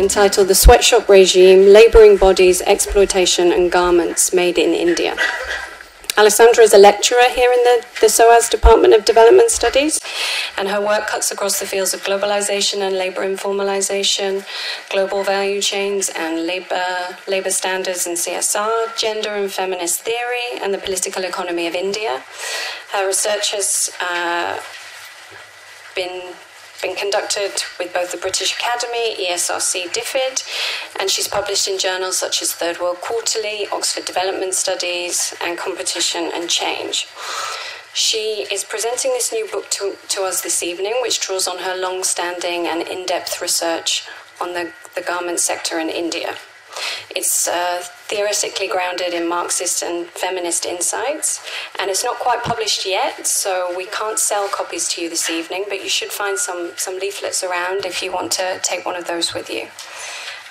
entitled The Sweatshop Regime Labouring Bodies, Exploitation and Garments Made in India. Alessandra is a lecturer here in the, the SOAS Department of Development Studies, and her work cuts across the fields of globalization and labor informalization, global value chains and labor, labor standards and CSR, gender and feminist theory, and the political economy of India. Her research has uh, been been conducted with both the British Academy, ESRC DFID, and she's published in journals such as Third World Quarterly, Oxford Development Studies, and Competition and Change. She is presenting this new book to, to us this evening, which draws on her long standing and in depth research on the, the garment sector in India. It's uh, theoretically grounded in Marxist and feminist insights, and it's not quite published yet, so we can't sell copies to you this evening, but you should find some, some leaflets around if you want to take one of those with you.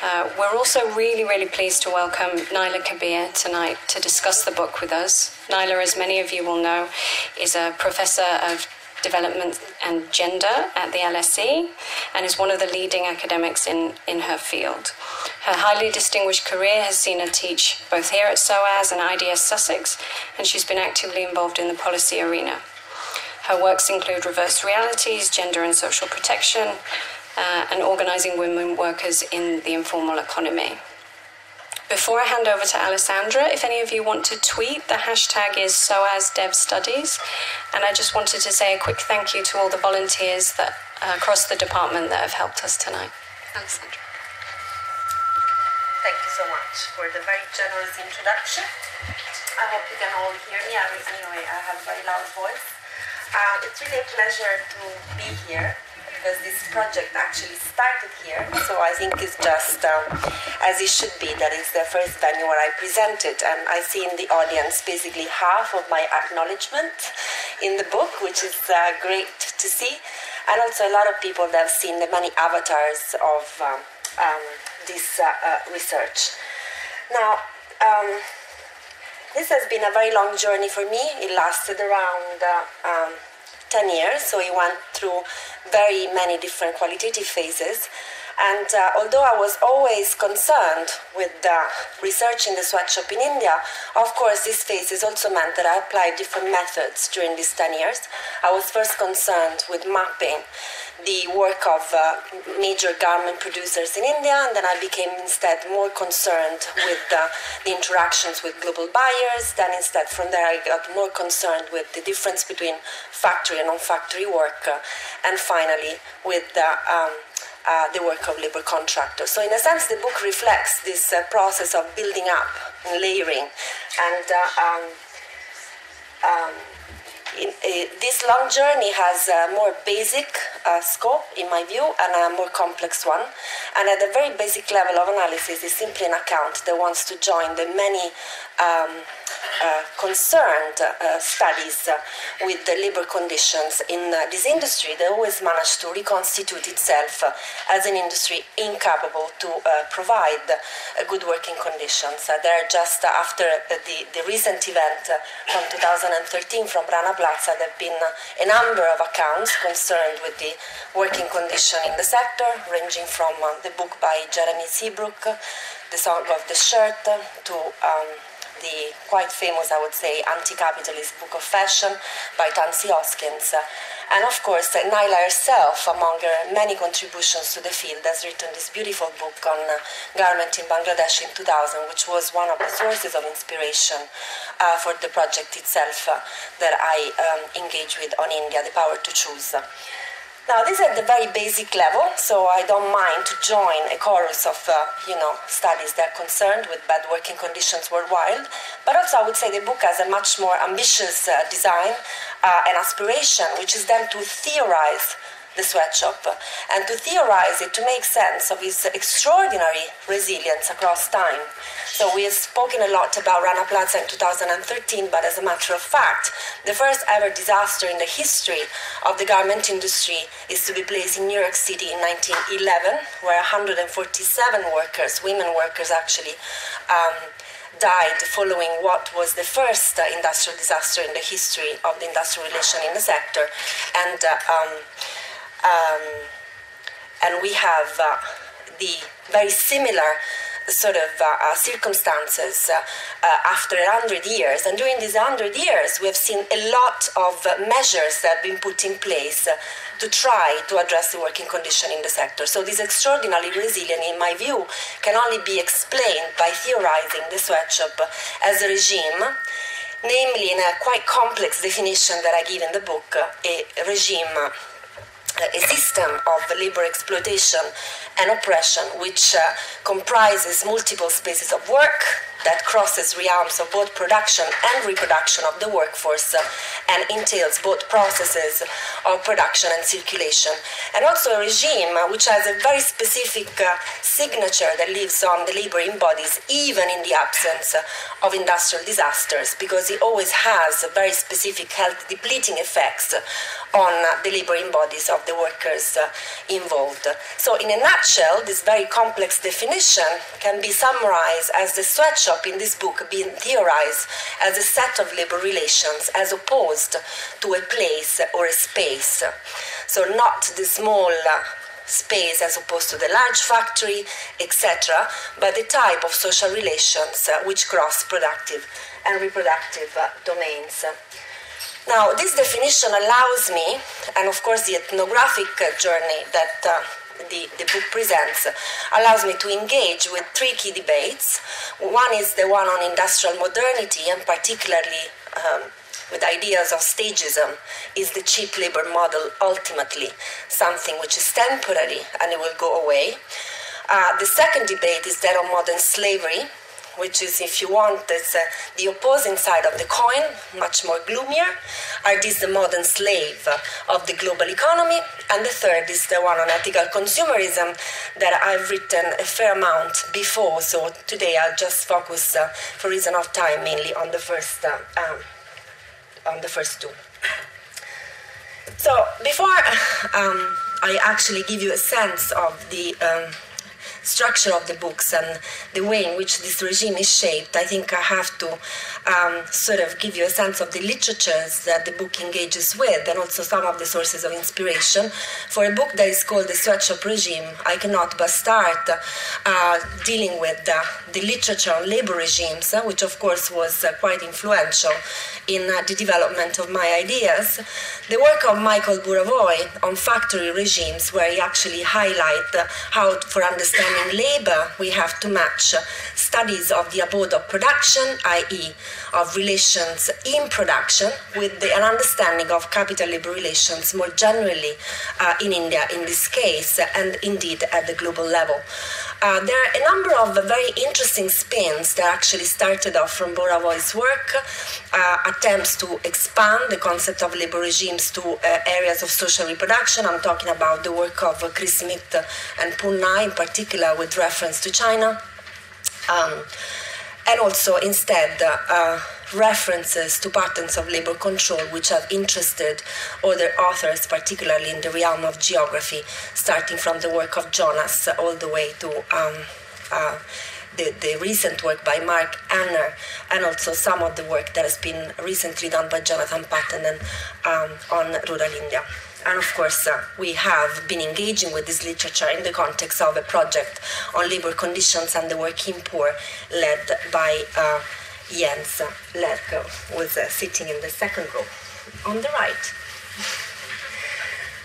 Uh, we're also really, really pleased to welcome Naila Kabeer tonight to discuss the book with us. Naila, as many of you will know, is a professor of development and gender at the LSE and is one of the leading academics in, in her field. Her highly distinguished career has seen her teach both here at SOAS and IDS Sussex, and she's been actively involved in the policy arena. Her works include reverse realities, gender and social protection, uh, and organising women workers in the informal economy. Before I hand over to Alessandra, if any of you want to tweet, the hashtag is SOASDevStudies. And I just wanted to say a quick thank you to all the volunteers that, uh, across the department that have helped us tonight. Alessandra. Thank you so much for the very generous introduction. I hope you can all hear me. Anyway, I have a very loud voice. Uh, it's really a pleasure to be here because this project actually started here. So I think it's just um, as it should be. That is the first venue where I presented, and I see in the audience basically half of my acknowledgement in the book, which is uh, great to see, and also a lot of people that have seen the many avatars of um, um, this uh, uh, research. Now. Um, this has been a very long journey for me. It lasted around uh, um, 10 years, so it went through very many different qualitative phases. And uh, although I was always concerned with the research in the sweatshop in India, of course, this phase has also meant that I applied different methods during these 10 years. I was first concerned with mapping the work of uh, major garment producers in India, and then I became instead more concerned with uh, the interactions with global buyers. Then instead, from there, I got more concerned with the difference between factory and non-factory work, uh, and finally with the um, uh, the work of labor contractors. So, in a sense, the book reflects this uh, process of building up and layering. And uh, um, um, in, uh, this long journey has a more basic uh, scope, in my view, and a more complex one. And at the very basic level of analysis, is simply an account that wants to join the many um, uh, concerned uh, studies uh, with the labor conditions in this industry, they always manage to reconstitute itself as an industry incapable to provide good working conditions. they're just after the, the recent event from 2013 from Rana Plaza, there have been a number of accounts concerned with the working condition in the sector, ranging from the book by Jeremy Seabrook, The Song of the Shirt, to um, the quite famous, I would say, anti-capitalist book of fashion by Tansy Hoskins. And of course, Naila herself, among her many contributions to the field, has written this beautiful book on garment in Bangladesh in 2000, which was one of the sources of inspiration uh, for the project itself uh, that I um, engage with on India, The Power to Choose. Now, this is at the very basic level, so I don't mind to join a chorus of, uh, you know, studies that are concerned with bad working conditions worldwide. But also, I would say the book has a much more ambitious uh, design uh, and aspiration, which is then to theorize the sweatshop and to theorize it to make sense of its extraordinary resilience across time. So we have spoken a lot about Rana Plaza in 2013, but as a matter of fact, the first ever disaster in the history of the garment industry is to be placed in New York City in 1911, where 147 workers, women workers actually, um, died following what was the first uh, industrial disaster in the history of the industrial relation in the sector. And, uh, um, um, and we have uh, the very similar sort of uh, uh, circumstances uh, uh after 100 years. And during these 100 years, we have seen a lot of measures that have been put in place to try to address the working condition in the sector. So, this extraordinarily resilient, in my view, can only be explained by theorizing the sweatshop as a regime namely in a quite complex definition that I give in the book, a regime a system of labor exploitation and oppression which uh, comprises multiple spaces of work that crosses realms of both production and reproduction of the workforce uh, and entails both processes of production and circulation. And also a regime uh, which has a very specific uh, signature that lives on the labor bodies, even in the absence uh, of industrial disasters, because it always has very specific health depleting effects on the labor bodies of the workers uh, involved. So, in a nutshell, this very complex definition can be summarized as the sweatshop in this book being theorized as a set of labor relations as opposed to a place or a space. So, not the small uh, space as opposed to the large factory, etc., but the type of social relations uh, which cross productive and reproductive domains. Now, this definition allows me, and of course, the ethnographic journey that uh, the, the book presents allows me to engage with three key debates. One is the one on industrial modernity, and particularly um, with ideas of stagism. Is the cheap labor model ultimately something which is temporary and it will go away? Uh, the second debate is that of modern slavery, which is, if you want, it's, uh, the opposing side of the coin, much more gloomier. Are these the modern slave of the global economy? And the third is the one on ethical consumerism that I've written a fair amount before. So today I'll just focus, uh, for reason of time, mainly on the first, uh, um, on the first two. So before um, I actually give you a sense of the um, structure of the books and the way in which this regime is shaped, I think I have to um, sort of give you a sense of the literatures that the book engages with and also some of the sources of inspiration. For a book that is called The Sweatshop Regime, I cannot but start uh, dealing with uh, the literature on labor regimes, uh, which of course was uh, quite influential in uh, the development of my ideas. The work of Michael Burawoy on factory regimes, where he actually highlights uh, how, for understanding labor, we have to match studies of the abode of production, i.e., of relations in production with the, an understanding of capital labor relations more generally uh, in India in this case and indeed at the global level. Uh, there are a number of very interesting spins that actually started off from Burawoy's work, uh, attempts to expand the concept of labor regimes to uh, areas of social reproduction. I'm talking about the work of Chris Smith and Pun in particular with reference to China. Um, and also instead uh, references to patterns of labor control which have interested other authors, particularly in the realm of geography, starting from the work of Jonas all the way to um, uh, the, the recent work by Mark Anner, and also some of the work that has been recently done by Jonathan Patten um, on rural India. And of course, uh, we have been engaging with this literature in the context of a project on labor conditions and the working poor led by uh, Jens who was uh, sitting in the second row on the right.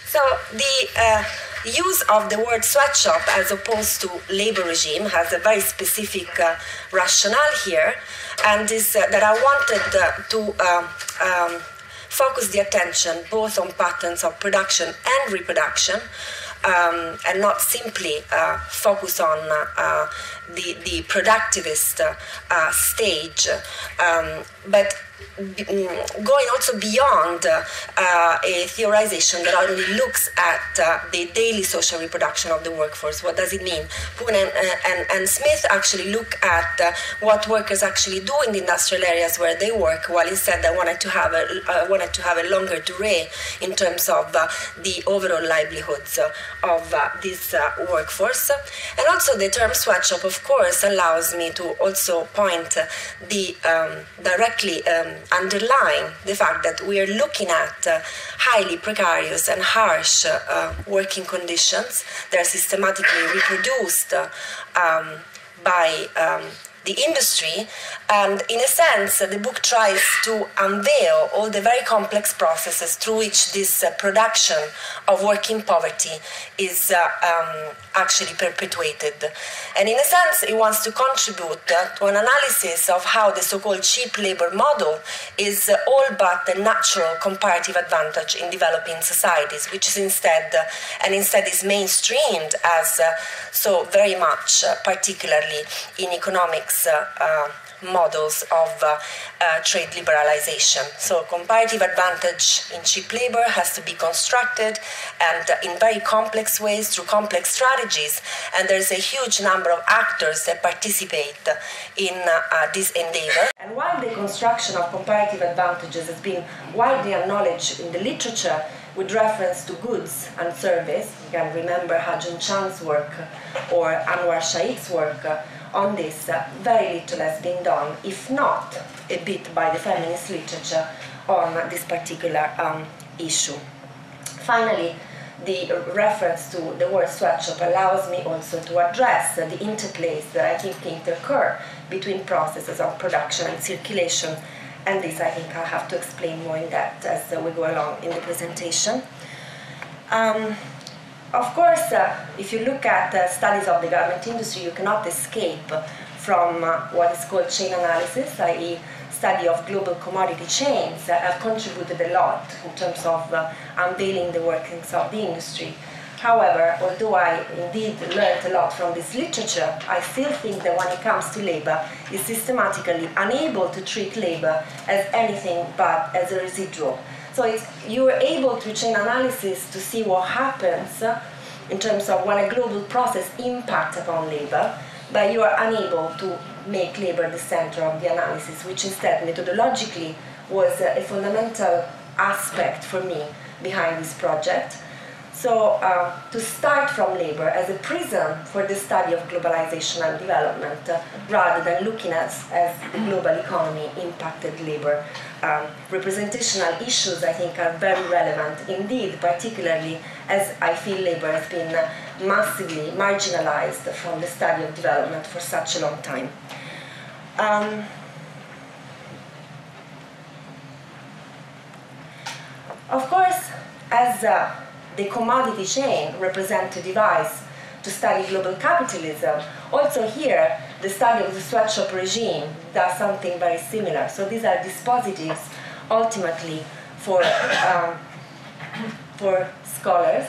So the uh, use of the word sweatshop as opposed to labor regime has a very specific uh, rationale here, and is uh, that I wanted uh, to um, um, focus the attention both on patterns of production and reproduction. Um, and not simply uh, focus on uh, the, the productivist uh, stage, um, but going also beyond uh, a theorization that only looks at uh, the daily social reproduction of the workforce. What does it mean? Pun and, uh, and, and, Smith actually look at uh, what workers actually do in the industrial areas where they work, while instead they wanted to have a uh, wanted to have a longer durée in terms of uh, the overall livelihoods of this workforce. And also the term sweatshop, of course, allows me to also point the um, directly um, underline the fact that we are looking at uh, highly precarious and harsh uh, working conditions that are systematically reproduced uh, um, by um, the industry. And in a sense, the book tries to unveil all the very complex processes through which this uh, production of working poverty is uh, um, actually perpetuated. And in a sense, it wants to contribute uh, to an analysis of how the so called cheap labor model is uh, all but a natural comparative advantage in developing societies, which is instead, uh, and instead is mainstreamed as uh, so very much, particularly in economics models of uh, uh, trade liberalization. So, comparative advantage in cheap labor has to be constructed and uh, in very complex ways through complex strategies. And there's a huge number of actors that participate in uh, uh, this endeavor. And while the construction of comparative advantages has been widely acknowledged in the literature, with reference to goods and service, you can remember Ha-Joon Chang's work or Anwar Shaikh's work on this, very little has been done, if not a bit by the feminist literature on this particular um, issue. Finally, the reference to the word sweatshop allows me also to address the interplays that I think intercur between processes of production and circulation, and this I think I'll have to explain more in depth as we go along in the presentation. Um, of course, uh, if you look at uh, studies of the garment industry, you cannot escape from uh, what is called chain analysis, i.e., study of global commodity chains that have contributed a lot in terms of unveiling the workings of the industry. However, although I indeed learned a lot from this literature, I still think that when it comes to labor, is systematically unable to treat labor as anything but as a residual so you are able through chain analysis to see what happens in terms of when a global process impacts upon labor, but you are unable to make labor the center of the analysis, which instead methodologically was a fundamental aspect for me behind this project. So, uh, to start from labor as a prism for the study of globalization and development, uh, rather than looking at as the global economy impacted labor. Um, representational issues, I think, are very relevant indeed, particularly as I feel labor has been uh, massively marginalized from the study of development for such a long time. Um, of course, as uh, the commodity chain represent a device to study global capitalism. Also here, the study of the sweatshop regime does something very similar. So these are dispositives ultimately for, um, for scholars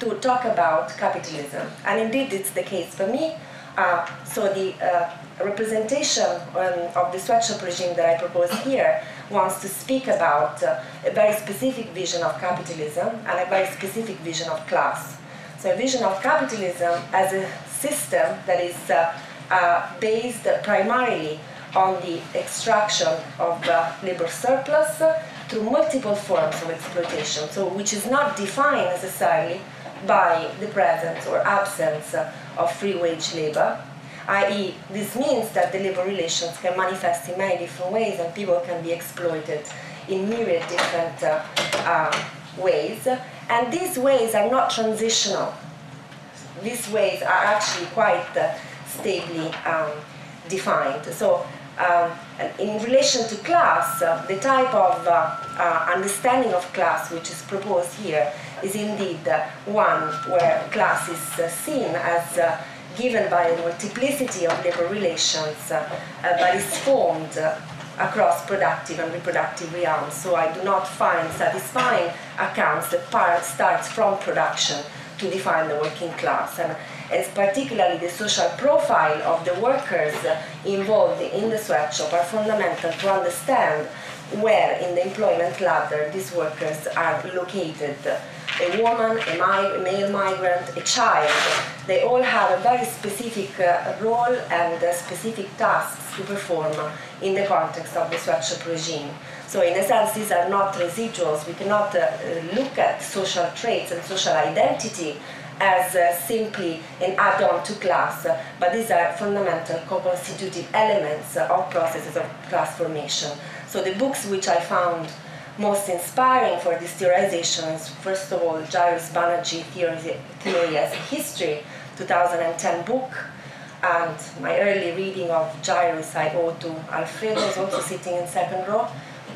to talk about capitalism. And indeed, it's the case for me. Uh, so the uh, representation um, of the sweatshop regime that I propose here wants to speak about uh, a very specific vision of capitalism and a very specific vision of class. So, a vision of capitalism as a system that is uh, uh, based primarily on the extraction of labor surplus through multiple forms of exploitation, so which is not defined necessarily by the presence or absence of free wage labor, i.e., this means that the labor relations can manifest in many different ways and people can be exploited in myriad different uh, uh, ways. And these ways are not transitional. These ways are actually quite uh, stably um, defined. So, um, in relation to class, uh, the type of uh, uh, understanding of class which is proposed here is indeed one where class is seen as given by a multiplicity of labor relations, uh, uh, but is formed uh, across productive and reproductive realms. So I do not find satisfying accounts that part starts from production to define the working class. And as particularly the social profile of the workers involved in the sweatshop are fundamental to understand where in the employment ladder these workers are located a woman, a, male migrant, a child. They all have a very specific uh, role and uh, specific tasks to perform in the context of the sweatshop regime. So, in a sense, these are not residuals. We cannot uh, look at social traits and social identity as uh, simply an add-on to class, but these are fundamental co-constitutive elements of processes of class formation. So the books which I found most inspiring for these theorizations, first of all, Jairus Banaji Theory, Theory as a History, 2010 book, and my early reading of Jairus I owe to Alfredo, who's also sitting in second row,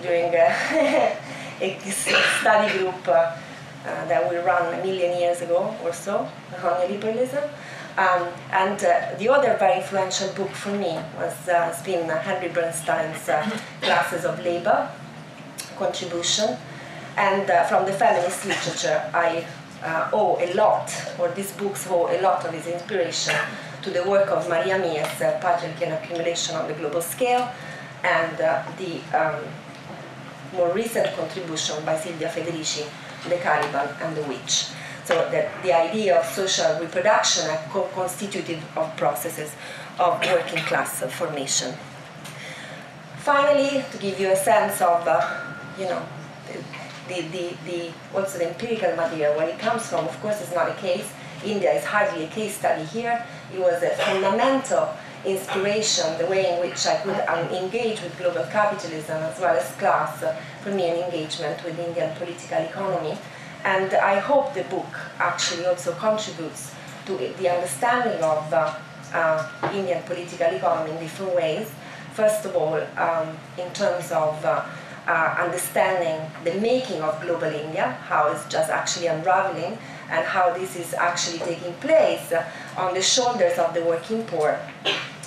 during a, a study group uh, uh, that we ran a million years ago or so on neoliberalism. Um, and uh, the other very influential book for me was uh, has been Henry Bernstein's uh, Classes of Labor contribution. And uh, from the feminist literature, I uh, owe a lot, or these books owe a lot of its inspiration to the work of Maria Mies, Patriarchy and Accumulation on the Global Scale, and the um, more recent contribution by Silvia Federici, The Caliban and the Witch. So that the idea of social reproduction are co-constitutive of processes of working class formation. Finally, to give you a sense of, uh, you know, the, the, the, also the empirical material, where it comes from, of course, it's not a case. India is hardly a case study here. It was a fundamental inspiration, the way in which I could um, engage with global capitalism as well as class, for me an engagement with Indian political economy. And I hope the book actually also contributes to the understanding of uh, uh, Indian political economy in different ways. First of all, um, in terms of uh, uh, understanding the making of global India, how it's just actually unraveling, and how this is actually taking place on the shoulders of the working poor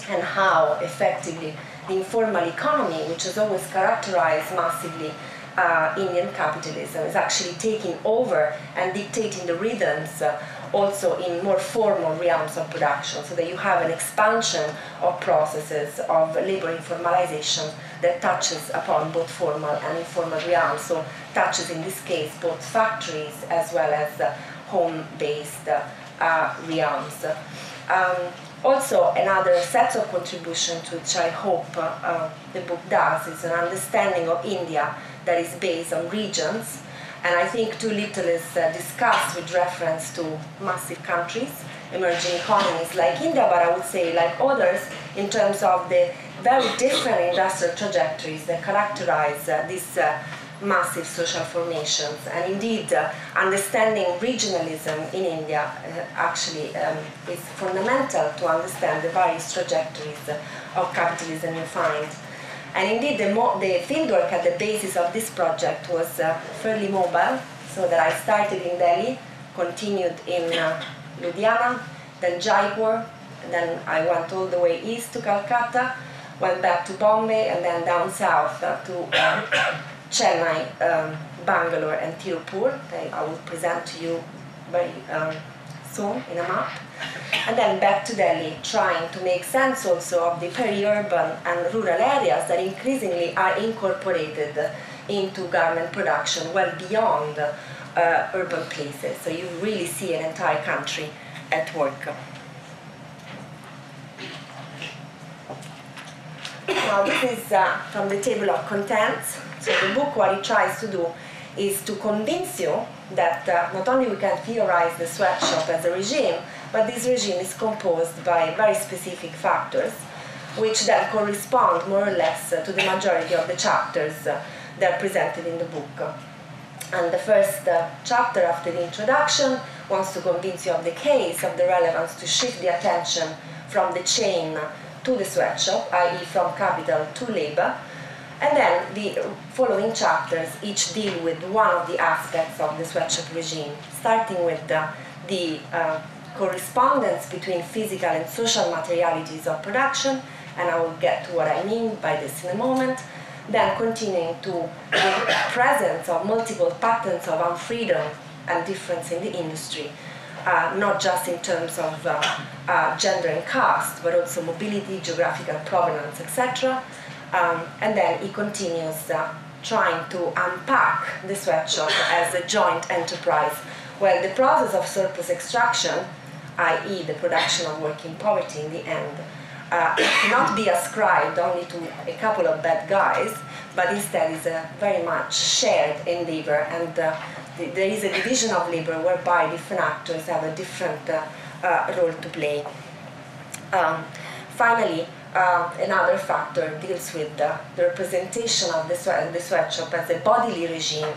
and how effectively the informal economy, which has always characterized massively uh, Indian capitalism, is actually taking over and dictating the rhythms uh, also in more formal realms of production, so that you have an expansion of processes of labor informalization that touches upon both formal and informal realms, so touches in this case both factories as well as uh, home-based uh, realms. Um, also, another set of contributions which I hope uh, the book does is an understanding of India that is based on regions. And I think too little is uh, discussed with reference to massive countries, emerging economies like India, but I would say like others in terms of the very different industrial trajectories that characterize uh, this uh, massive social formations. And indeed, uh, understanding regionalism in India uh, actually um, is fundamental to understand the various trajectories of capitalism you find. And indeed, the, the fieldwork at the basis of this project was uh, fairly mobile, so that I started in Delhi, continued in uh, Ludhiana, then Jaipur, then I went all the way east to Calcutta, went back to Bombay, and then down south uh, to uh, Chennai, um, Bangalore, and Tirupur. I will present to you very um, soon in a map. And then back to Delhi, trying to make sense also of the peri-urban and rural areas that increasingly are incorporated into garment production well beyond uh, urban places. So you really see an entire country at work. Now this is uh, from the table of contents. So the book, what it tries to do is to convince you that uh, not only we can theorize the sweatshop as a regime, but this regime is composed by very specific factors, which then correspond more or less uh, to the majority of the chapters uh, that are presented in the book. And the first uh, chapter after the introduction wants to convince you of the case, of the relevance to shift the attention from the chain to the sweatshop, i.e. from capital to labor, and then the following chapters each deal with one of the aspects of the sweatshop regime, starting with the, the uh, correspondence between physical and social materialities of production, and I will get to what I mean by this in a moment. Then continuing to the presence of multiple patterns of unfreedom and difference in the industry, uh, not just in terms of uh, uh, gender and caste, but also mobility, geographical provenance, etc. Um, and then he continues uh, trying to unpack the sweatshop as a joint enterprise, where the process of surplus extraction, i.e., the production of working poverty in the end, uh, cannot be ascribed only to a couple of bad guys. but instead is uh, very much shared in labor, and uh, there is a division of labor whereby different actors have a different uh, uh, role to play. Um, finally, uh, another factor deals with the, the representation of the, sweat, the sweatshop as a bodily regime,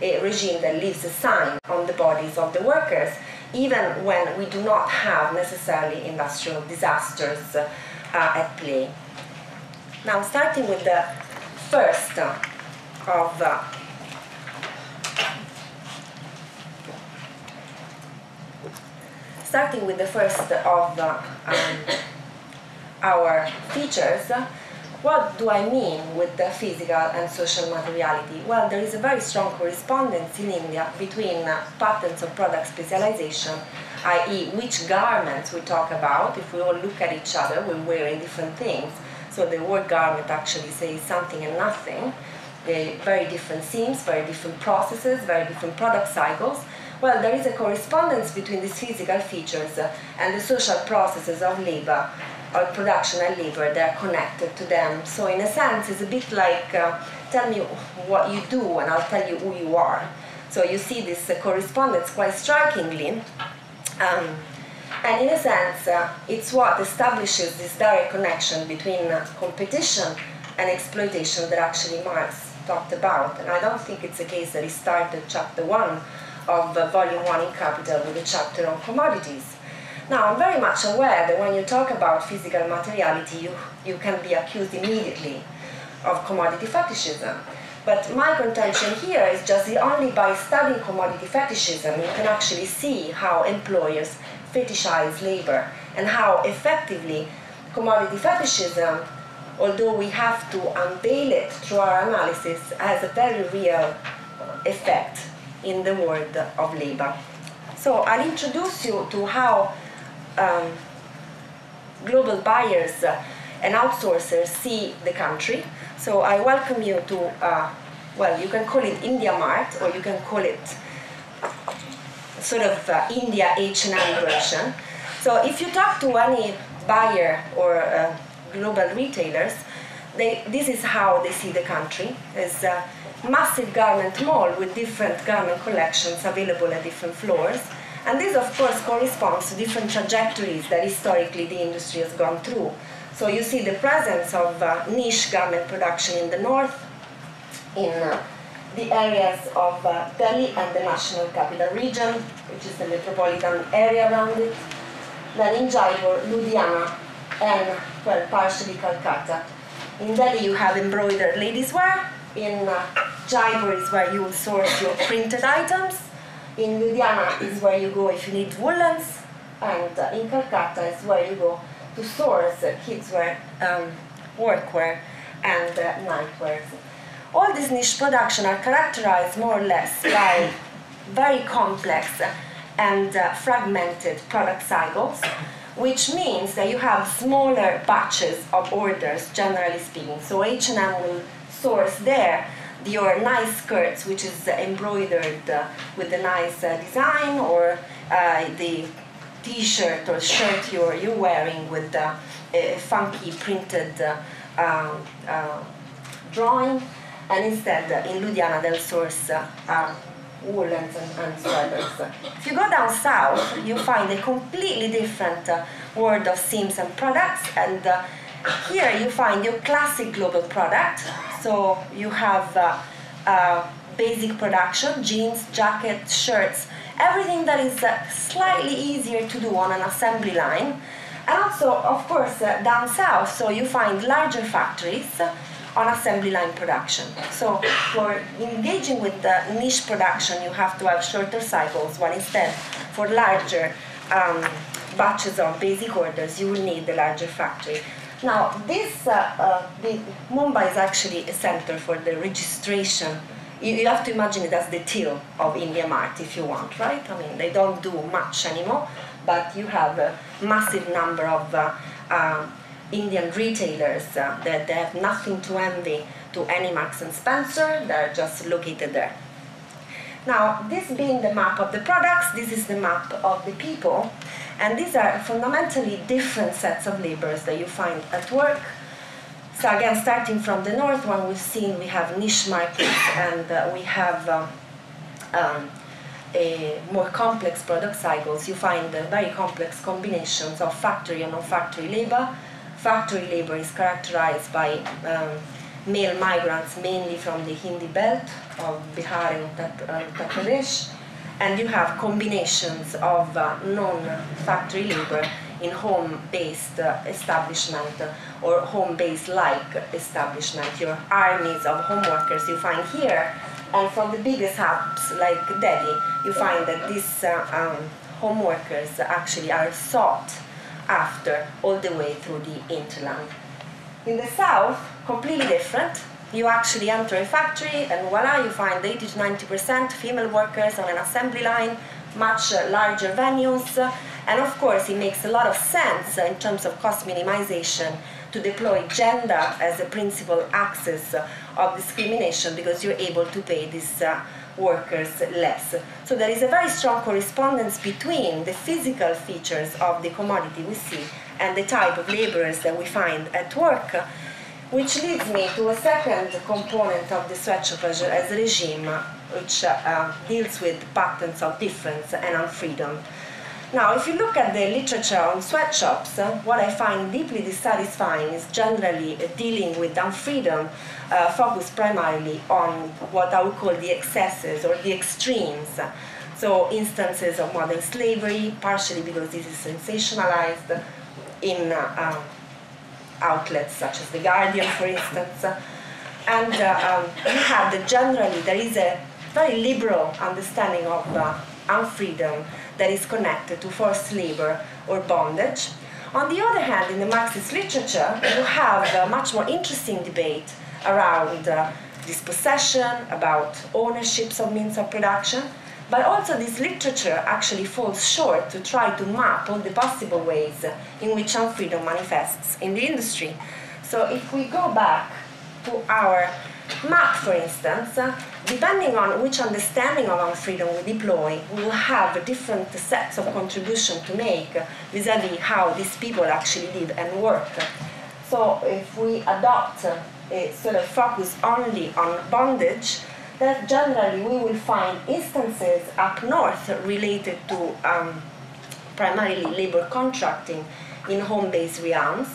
a regime that leaves a sign on the bodies of the workers, even when we do not have necessarily industrial disasters uh, at play. Now, starting with the first of uh, starting with the first of uh, um, our features, what do I mean with the physical and social materiality? Well, there is a very strong correspondence in India between uh, patterns of product specialization, i.e., which garments we talk about. If we all look at each other, we're wearing different things. So the word garment actually says something and nothing. very different seams, very different processes, very different product cycles. Well, there is a correspondence between these physical features and the social processes of labor or production and labor, they're connected to them. So in a sense, it's a bit like, uh, tell me what you do and I'll tell you who you are. So you see this uh, correspondence quite strikingly. Um, and in a sense, uh, it's what establishes this direct connection between uh, competition and exploitation that actually Marx talked about. And I don't think it's a case that he started chapter one of volume one in Capital with a chapter on commodities. Now, I'm very much aware that when you talk about physical materiality, you, you can be accused immediately of commodity fetishism. But my contention here is just that only by studying commodity fetishism you can actually see how employers fetishize labor and how effectively commodity fetishism, although we have to unveil it through our analysis, has a very real effect in the world of labor. So I'll introduce you to how um, global buyers and outsourcers see the country. So I welcome you to, uh, well, you can call it India Mart or you can call it sort of uh, India H&M version. So if you talk to any buyer or uh, global retailers, they, this is how they see the country. It's a massive garment mall with different garment collections available at different floors and this, of course, corresponds to different trajectories that historically the industry has gone through. So you see the presence of uh, niche garment production in the north, in uh, the areas of uh, Delhi and the national capital region, which is the metropolitan area around it. Then in Jaipur, Ludhiana, and, well, partially Calcutta. In Delhi, you have embroidered ladies' wear. In uh, Jaipur is where you will source your printed items in Ludhiana is where you go if you need woolens, and uh, in Calcutta is where you go to source uh, kids' wear, um, workwear, and uh, nightwear. All these niche production are characterized more or less by very complex and uh, fragmented product cycles, which means that you have smaller batches of orders, generally speaking. So H&M will source there your nice skirts, which is embroidered uh, with a nice uh, design, or uh, the t-shirt or shirt you're, you're wearing with a funky printed um, drawing. And instead, in Ludhiana, they'll source woolens and, and sweaters. If you go down south, you find a completely different world of seams and products, and here you find your classic global product. So you have uh, uh, basic production, jeans, jackets, shirts, everything that is uh, slightly easier to do on an assembly line. And also, of course, uh, down south, so you find larger factories on assembly line production. So for engaging with the niche production, you have to have shorter cycles, while instead for larger um, batches of basic orders, you will need the larger factory. Now, this uh, uh, the, Mumbai is actually a center for the registration. You, have to imagine it as the till of India Mart, if you want, right? I mean, they don't do much anymore, but you have a massive number of uh, uh Indian retailers uh, that they have nothing to envy to any Marks and Spencer. They're just located there. Now, this being the map of the products, this is the map of the people. And these are fundamentally different sets of labors that you find at work. So again, starting from the north one, we've seen we have niche markets and uh, we have um, um, more complex product cycles. You find uh, very complex combinations of factory and non-factory labor. Factory labor is characterized by um, male migrants, mainly from the Hindi belt of Bihar and Uttar Pradesh, and you have combinations of uh, non-factory labor in home-based uh, establishment or home-based like establishment. Your armies of home workers you find here, and from the biggest hubs like Delhi, you find that these uh, um, home workers actually are sought after all the way through the hinterland. In the south, completely different. You actually enter a factory and voila, you find 80 to 90% female workers on an assembly line, much uh, larger venues, and of course, it makes a lot of sense in terms of cost minimization to deploy gender as a principal axis of discrimination because you're able to pay these uh, workers less. So there is a very strong correspondence between the physical features of the commodity we see and the type of laborers that we find at work, which leads me to a second component of the sweatshop as a regime, which uh, deals with patterns of difference and unfreedom. Now, if you look at the literature on sweatshops, uh, what I find deeply dissatisfying is generally dealing with unfreedom uh, focused primarily on what I would call the excesses or the extremes. So, instances of modern slavery, partially because this is sensationalized in uh, outlets such as The Guardian, for instance. And uh, um, you have that generally there is a very liberal understanding of uh, unfreedom that is connected to forced labor or bondage. On the other hand, in the Marxist literature, you have a much more interesting debate around uh, dispossession, about ownerships of means of production, but also this literature actually falls short to try to map all the possible ways in which unfreedom manifests in the industry. So if we go back to our map, for instance, depending on which understanding of unfreedom we deploy, we will have different sets of contribution to make vis-a-vis how these people actually live and work. So if we adopt a sort of focus only on bondage, then generally we will find instances up north related to um, primarily labor contracting in home-based realms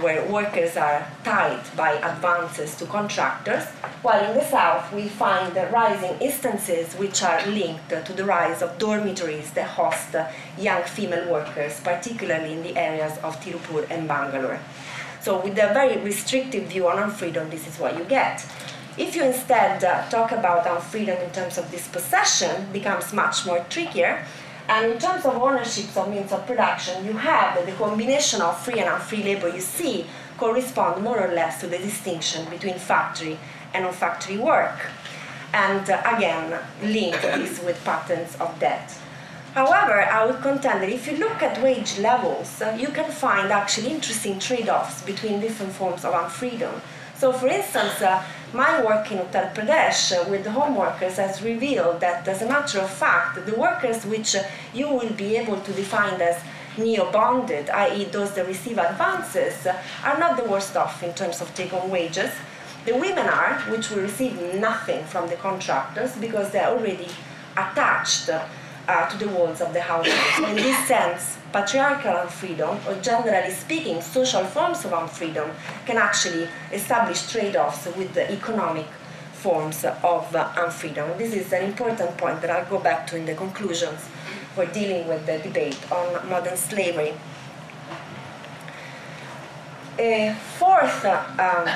where workers are tied by advances to contractors, while in the south we find the rising instances which are linked to the rise of dormitories that host young female workers, particularly in the areas of Tirupur and Bangalore. So, with a very restrictive view on freedom, this is what you get. If you instead uh, talk about unfreedom in terms of dispossession, becomes much more trickier and in terms of ownership of means of production, you have the combination of free and unfree labor you see correspond more or less to the distinction between factory and non-factory work. And uh, again, link this with patterns of debt. However, I would contend that if you look at wage levels, uh, you can find actually interesting trade-offs between different forms of unfreedom. So, for instance, uh, my work in Uttar Pradesh uh, with the home workers has revealed that, as a matter of fact, the workers which uh, you will be able to define as neo-bonded, i.e. those that receive advances, uh, are not the worst off in terms of take-home wages. The women are, which will receive nothing from the contractors because they're already attached uh, to the walls of the house. in this sense, patriarchal unfreedom, or generally speaking, social forms of unfreedom, can actually establish trade offs with the economic forms of uh, unfreedom. This is an important point that I'll go back to in the conclusions for dealing with the debate on modern slavery. A fourth, uh, um,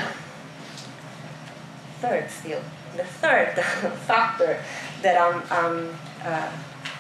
third still, the third factor that I'm um, uh,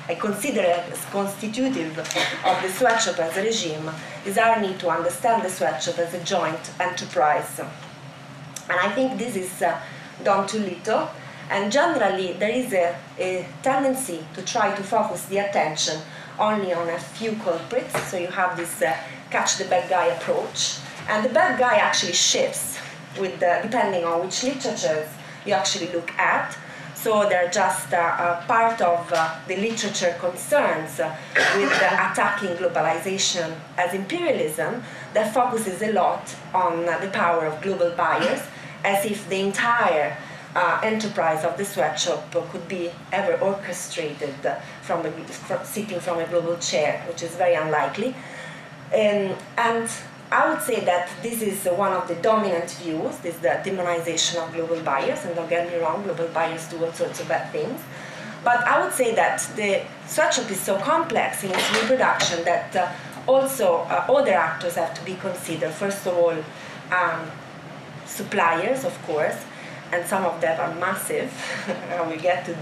I consider it as constitutive of the sweatshop as a regime is our need to understand the sweatshop as a joint enterprise. And I think this is uh, done too little, and generally there is a, a tendency to try to focus the attention only on a few culprits, so you have this uh, catch the bad guy approach, and the bad guy actually shifts with the, depending on which literatures you actually look at. So they're just uh, part of uh, the literature concerns with attacking globalization as imperialism that focuses a lot on the power of global buyers as if the entire uh, enterprise of the sweatshop could be ever orchestrated from, a, from, sitting from a global chair, which is very unlikely. Um, and I would say that this is one of the dominant views, this is the demonization of global buyers, and don't get me wrong, global buyers do all sorts of bad things. But I would say that the sweatshop is so complex in its reproduction that uh, also uh, other actors have to be considered. First of all, um, suppliers, of course, and some of them are massive. we get to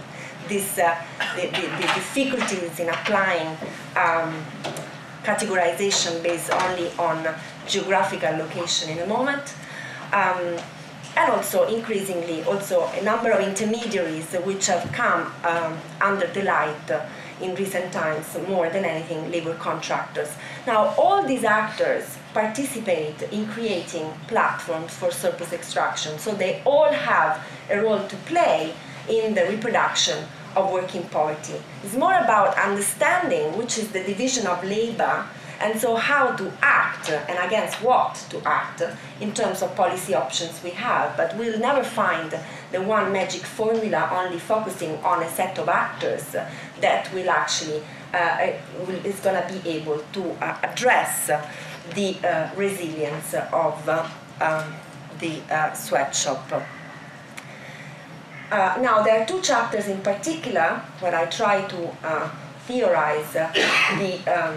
this, uh, the, the, the, difficulties in applying um, categorization based only on geographical location in a moment. Um, and also increasingly also a number of intermediaries which have come um, under the light in recent times more than anything labor contractors. Now all these actors participate in creating platforms for surplus extraction so they all have a role to play in the reproduction of working poverty. It's more about understanding which is the division of labor and so how to act and against what to act in terms of policy options we have. But we'll never find the one magic formula only focusing on a set of actors that will actually uh, will, is going to be able to uh, address the uh, resilience of uh, um, the uh, sweatshop. Uh, now, there are two chapters in particular where I try to theorize the um,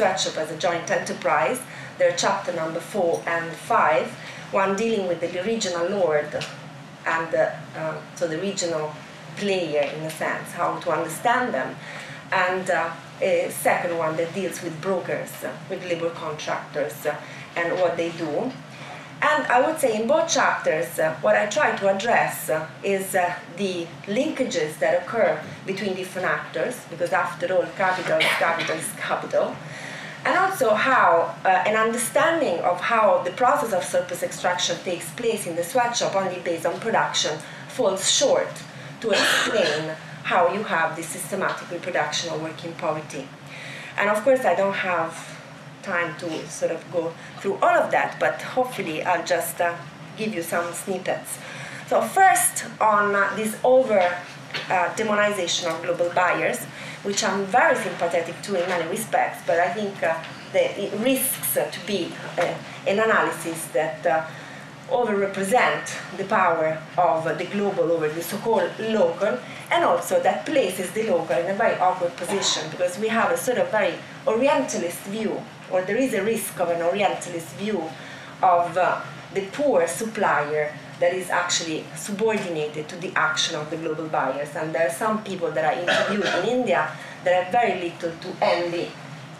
As a joint enterprise. They're chapter number four and five, one dealing with the regional lord and the, uh, so the regional player in a sense, how to understand them, and uh, a second one that deals with brokers, with labor contractors, uh, and what they do. And I would say in both chapters, uh, what I try to address uh, is uh, the linkages that occur between different actors, because after all, capital is capital is capital and also how uh, an understanding of how the process of surplus extraction takes place in the sweatshop only based on production falls short to explain how you have this systematic reproduction of working poverty. And of course, I don't have time to sort of go through all of that, but hopefully I'll just uh, give you some snippets. So first, on uh, this over uh, demonization of global buyers, which I'm very sympathetic to in many respects, but I think uh, the, it risks to be uh, an analysis that uh, overrepresent the power of the global over the so-called local, and also that places the local in a very awkward position because we have a sort of very orientalist view, or there is a risk of an orientalist view of uh, the poor supplier that is actually subordinated to the action of the global buyers. And there are some people that I interviewed in India that have very little to envy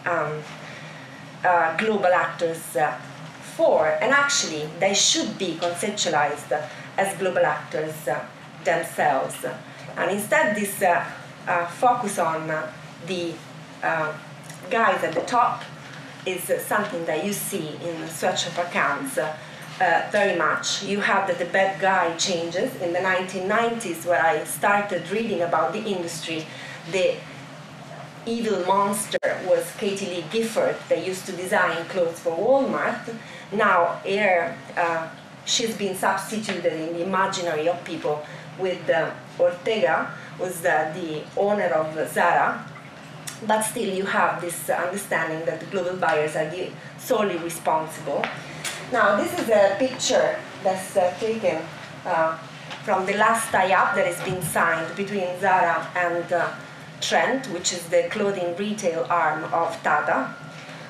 um, uh, global actors uh, for, and actually they should be conceptualized as global actors uh, themselves. And instead, this uh, uh, focus on uh, the guys at the top is something that you see in sweatshop accounts uh, very much. You have that the bad guy changes. In the 1990s, where I started reading about the industry, the evil monster was Kathie Lee Gifford, that used to design clothes for Walmart. Now, here, uh, she's been substituted in the imaginary of people with uh, Ortega, who's uh, the owner of Zara. But still, you have this understanding that the global buyers are solely responsible. Now, this is a picture that's uh, taken uh, from the last tie-up that has been signed between Zara and uh, Trent, which is the clothing retail arm of Tata.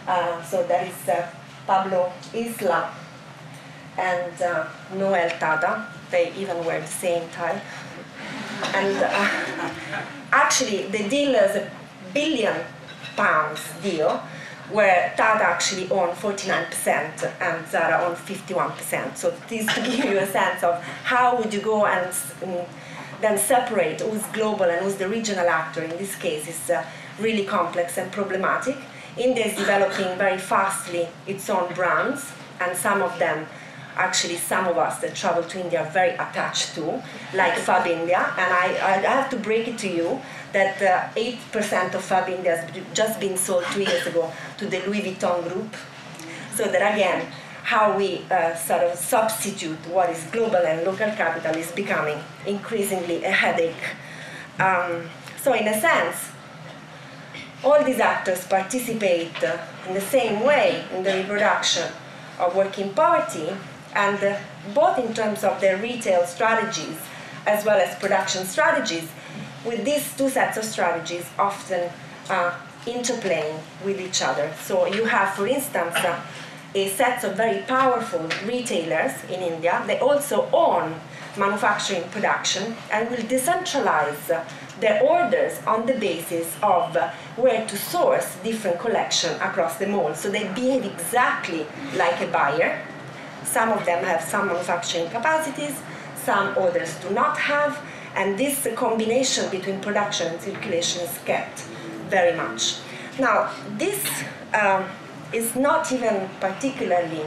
Uh, so that is uh, Pablo Isla and uh, Noel Tata. They even wear the same tie. And actually, the deal is a billion pounds deal where Tata actually owned 49% and Zara owned 51%. So this to give you a sense of how would you go and um, then separate who's global and who's the regional actor. In this case, is uh, really complex and problematic. India is developing very fastly its own brands, and some of them actually some of us that travel to India are very attached to, like Fab India. And I, I have to break it to you that uh, 8% of Fab India has just been sold two years ago to the Louis Vuitton group. So that again, how we uh, sort of substitute what is global and local capital is becoming increasingly a headache. Um, so in a sense, all these actors participate uh, in the same way in the reproduction of working poverty, and uh, both in terms of their retail strategies as well as production strategies, with these two sets of strategies often uh, interplaying with each other. So you have, for instance, uh, a set of very powerful retailers in India. They also own manufacturing production and will decentralize their orders on the basis of where to source different collection across the mall. So they behave exactly like a buyer. Some of them have some manufacturing capacities, some others do not have, and this combination between production and circulation is kept very much. Now, this um, is not even particularly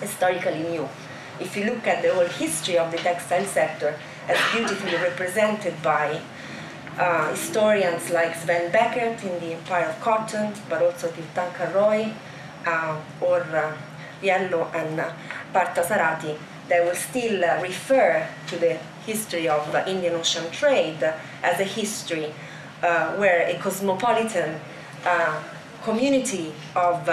historically new. If you look at the whole history of the textile sector, as beautifully represented by uh, historians like Sven Beckert in The Empire of Cotton, but also Tirthankar Roy uh, or uh, Riello and uh, they will still uh, refer to the history of uh, Indian Ocean trade as a history uh, where a cosmopolitan community of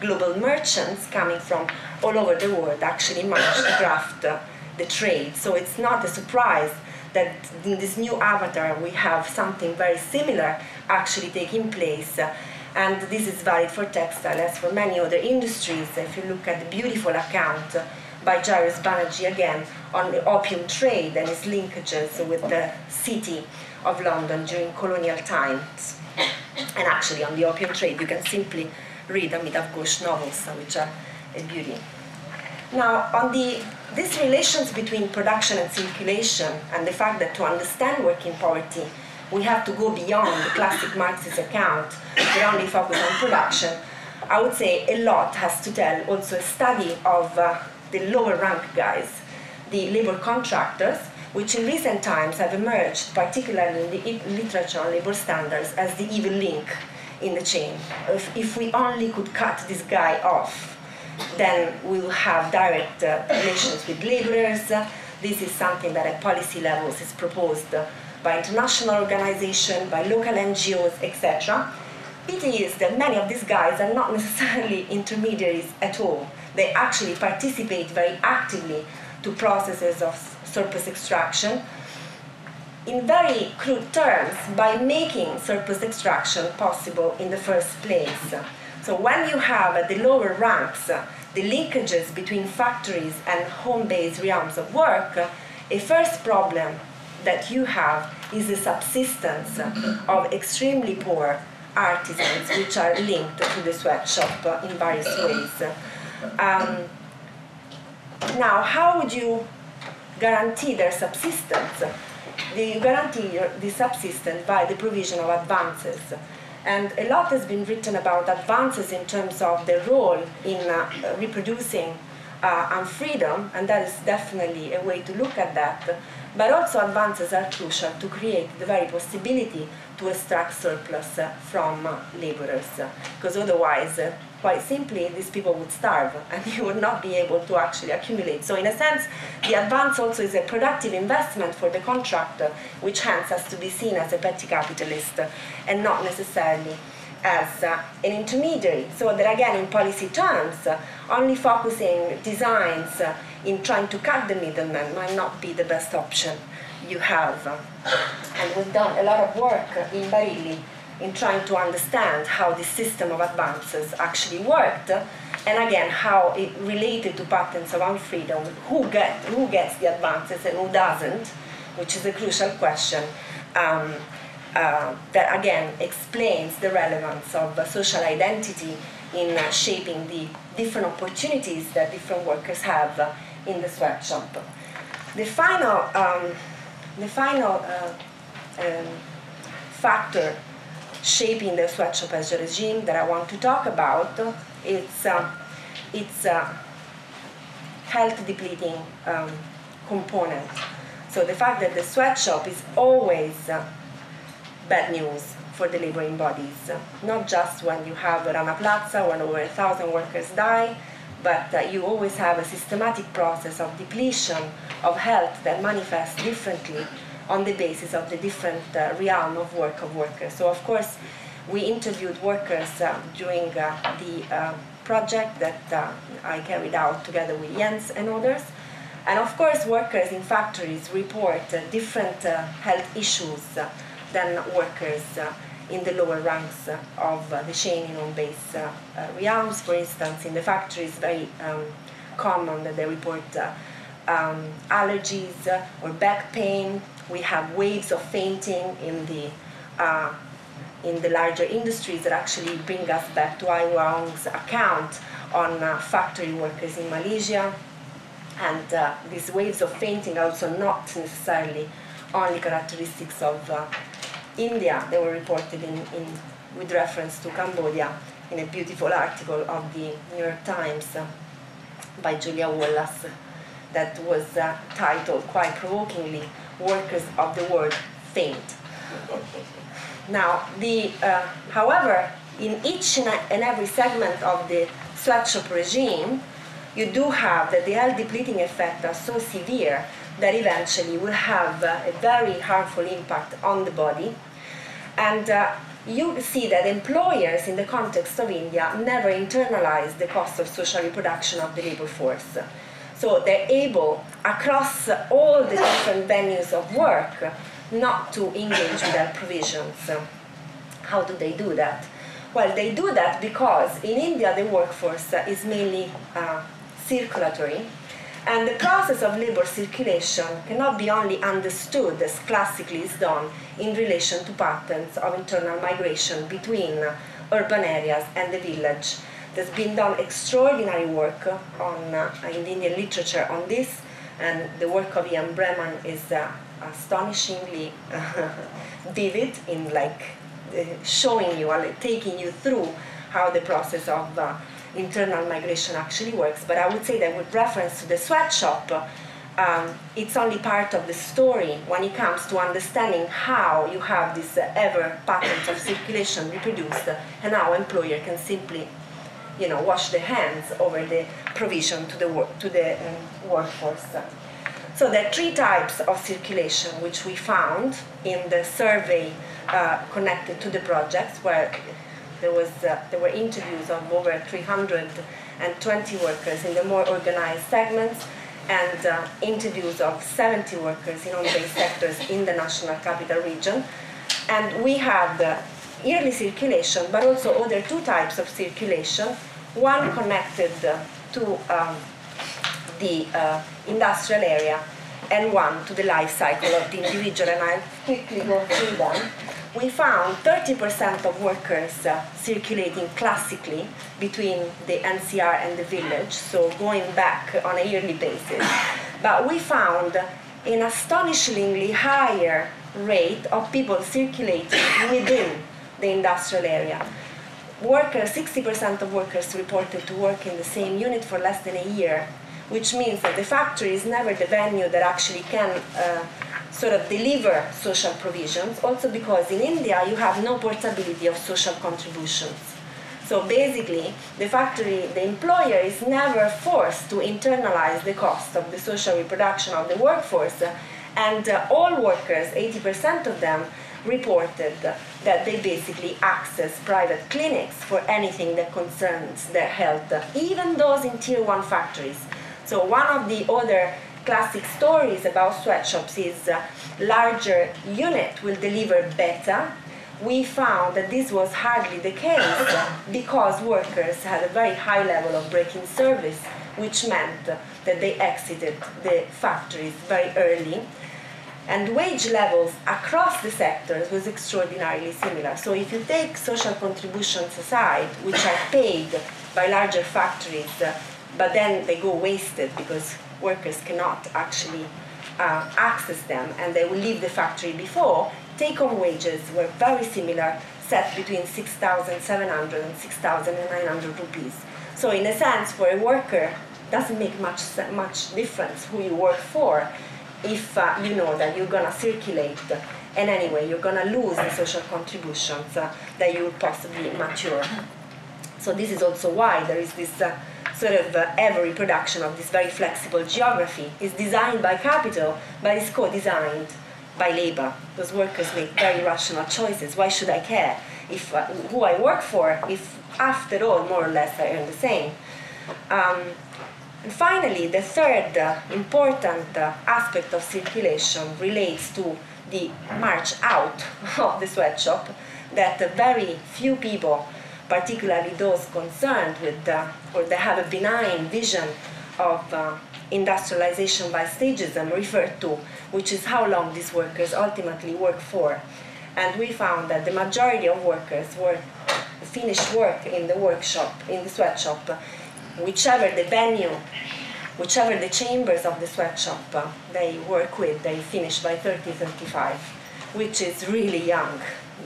global merchants coming from all over the world actually managed to craft the trade. So it's not a surprise that in this new avatar we have something very similar actually taking place. And this is valid for textile as for many other industries. If you look at the beautiful account by Jairus Banaji again on the opium trade and its linkages with the city of London during colonial times. And actually on the opium trade you can simply read Amitav Ghosh novels, which are a beauty. Now, on the these relations between production and circulation, and the fact that to understand working poverty, we have to go beyond the classic Marxist account, we only focus on production, I would say a lot has to tell also a study of uh, the lower rank guys, the labor contractors, which in recent times have emerged, particularly in the literature on labor standards, as the evil link in the chain. If, if we only could cut this guy off, then we will have direct uh, relations with laborers. This is something that at policy levels is proposed by international organizations, by local NGOs, etc. It is that many of these guys are not necessarily intermediaries at all. They actually participate very actively to processes of surplus extraction in very crude terms by making surplus extraction possible in the first place. So when you have at the lower ranks the linkages between factories and home-based realms of work, a first problem that you have is the subsistence of extremely poor artisans which are linked to the sweatshop in various ways. Um, now, how would you guarantee their subsistence? You guarantee the subsistence by the provision of advances. And a lot has been written about advances in terms of their role in uh, reproducing uh, and freedom, and that is definitely a way to look at that. But also, advances are crucial to create the very possibility to extract surplus uh, from uh, laborers, because otherwise, uh, quite simply, these people would starve and you would not be able to actually accumulate. So, in a sense, the advance also is a productive investment for the contractor, which hence has to be seen as a petty capitalist and not necessarily as uh, an intermediary. So that again, in policy terms, uh, only focusing designs uh, in trying to cut the middleman might not be the best option you have. And we've done a lot of work in Bareilly in trying to understand how this system of advances actually worked, and again how it related to patterns around freedom who, get, who gets the advances and who doesn't, which is a crucial question. Um, uh, that again explains the relevance of uh, social identity in uh, shaping the different opportunities that different workers have in the sweatshop. The final, um, the final uh, um, factor shaping the sweatshop as a regime that I want to talk about it's, it's health depleting um, component. So the fact that the sweatshop is always uh, bad news for the laboring bodies, not just when you have a Rana Plaza when over a thousand workers die, but uh, you always have a systematic process of depletion of health that manifests differently on the basis of the different uh, realm of work of workers. So of course, we interviewed workers uh, during uh, the uh, project that uh, I carried out together with Jens and others. And of course, workers in factories report different health issues than workers in the lower ranks of the chain in home-based realms. For instance, in the factories, very um, common that they report um, allergies or back pain. We have waves of fainting in the uh, in the larger industries that actually bring us back to Aihwa Ong's account on uh, factory workers in Malaysia. And uh, these waves of fainting are also not necessarily only characteristics of uh, India. They were reported in, in, with reference to Cambodia in a beautiful article of the New York Times by Julia Wallace that was uh, titled quite provokingly Workers of the World Faint. Now, the, uh, however, in each and every segment of the sweatshop regime, you do have that the health depleting effects are so severe that eventually will have uh, a very harmful impact on the body. And uh, you see that employers in the context of India never internalize the cost of social reproduction of the labor force. So they're able, across all the different venues of work, not to engage with their provisions. How do they do that? Well, they do that because in India the workforce is mainly uh, circulatory, and the process of labor circulation cannot be only understood as classically is done in relation to patterns of internal migration between urban areas and the village. There's been done extraordinary work on, uh, in Indian literature on this, and the work of Jan Breman is uh, astonishingly vivid in like uh, showing you or taking you through how the process of uh, internal migration actually works. But I would say that with reference to the sweatshop, um, it's only part of the story when it comes to understanding how you have this uh, ever pattern of circulation reproduced and how employer can simply you know, wash their hands over the provision to the, to the um, workforce. So there are three types of circulation which we found in the survey uh, connected to the projects where there, was, uh, there were interviews of over 320 workers in the more organized segments and uh, interviews of 70 workers in home-based sectors in the national capital region. And we had yearly circulation, but also other two types of circulation, one connected to um, the uh, industrial area and one to the life cycle of the individual. And I'll quickly go through them. We found 30% of workers uh, circulating classically between the NCR and the village, so going back on a yearly basis. But we found an astonishingly higher rate of people circulating within the industrial area. Workers, 60% of workers reported to work in the same unit for less than a year which means that the factory is never the venue that actually can uh, sort of deliver social provisions, also because in India you have no portability of social contributions. So basically, the factory, the employer is never forced to internalize the cost of the social reproduction of the workforce, and uh, all workers, 80% of them, reported that they basically access private clinics for anything that concerns their health, even those in tier one factories. So one of the other classic stories about sweatshops is uh, larger unit will deliver better. We found that this was hardly the case because workers had a very high level of break-in service, which meant that they exited the factories very early. And wage levels across the sectors was extraordinarily similar. So if you take social contributions aside, which are paid by larger factories but then they go wasted because workers cannot actually uh, access them and they will leave the factory before. Take home wages were very similar, set between 6,700 and 6,900 rupees. So, in a sense, for a worker doesn't make much much difference who you work for if uh, you know that you're going to circulate. And anyway you're going to lose the social contributions uh, that you possibly mature. So this is also why there is this uh, sort of uh, every production of this very flexible geography. Is designed by capital but is co-designed by labor. Those workers make very rational choices. Why should i care if uh, who i work for if after all more or less i earn the same? Um, and finally, the third uh, important uh, aspect of circulation relates to the march out of the sweatshop that very few people, particularly those concerned with uh, or that have a benign vision of industrialization by stagism, refer to, which is how long these workers ultimately work for. And we found that the majority of workers work, finish work in the workshop, in the sweatshop, whichever the venue, whichever the chambers of the sweatshop uh, they work with, they finish by 30, 35, which is really young.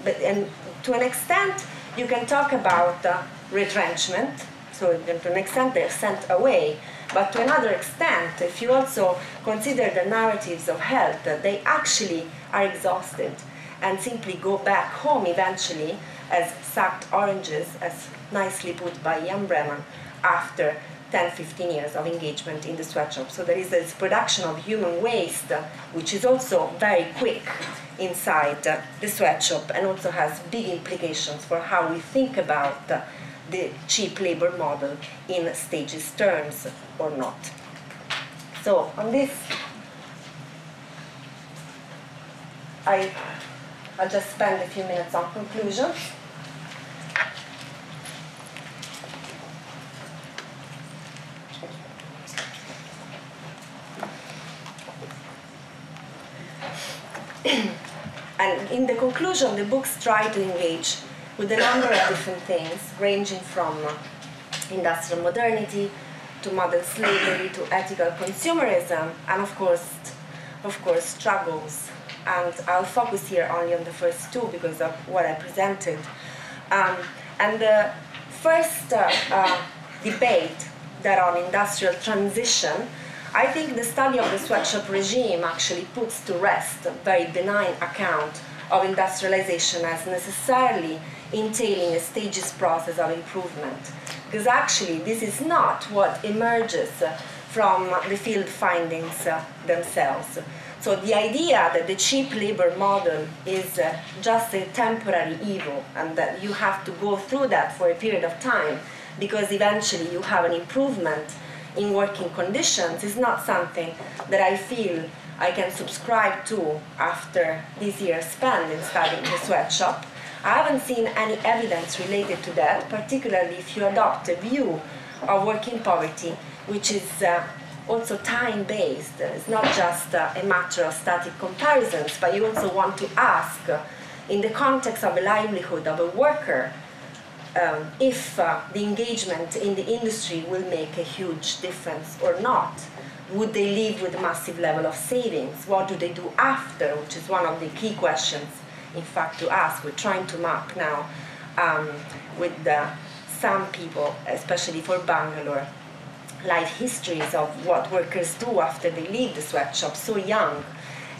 But, and to an extent, you can talk about uh, retrenchment, so to an extent they're sent away, but to another extent, if you also consider the narratives of health, they actually are exhausted and simply go back home eventually as sacked oranges, as nicely put by Jan Breman, after 10, 15 years of engagement in the sweatshop. So there is this production of human waste, which is also very quick inside the sweatshop and also has big implications for how we think about the cheap labor model in stages terms or not. So on this, I, I'll just spend a few minutes on conclusions. And in the conclusion, the books try to engage with a number of different things, ranging from industrial modernity to modern slavery to ethical consumerism, and of course, of course, struggles. And I'll focus here only on the first two because of what I presented. Um, and the first uh, uh, debate that on industrial transition I think the study of the sweatshop regime actually puts to rest a very benign account of industrialization as necessarily entailing a stages process of improvement. Because actually, this is not what emerges from the field findings uh, themselves. So the idea that the cheap labor model is uh, just a temporary evil and that you have to go through that for a period of time because eventually you have an improvement in working conditions is not something that I feel I can subscribe to after this year spent in studying the sweatshop. I haven't seen any evidence related to that, particularly if you adopt a view of working poverty, which is uh, also time based. It's not just uh, a matter of static comparisons, but you also want to ask, uh, in the context of a livelihood of a worker, um, if uh, the engagement in the industry will make a huge difference or not. Would they leave with a massive level of savings? What do they do after? Which is one of the key questions, in fact, to ask. We're trying to map now um, with some people, especially for Bangalore, life histories of what workers do after they leave the sweatshop so young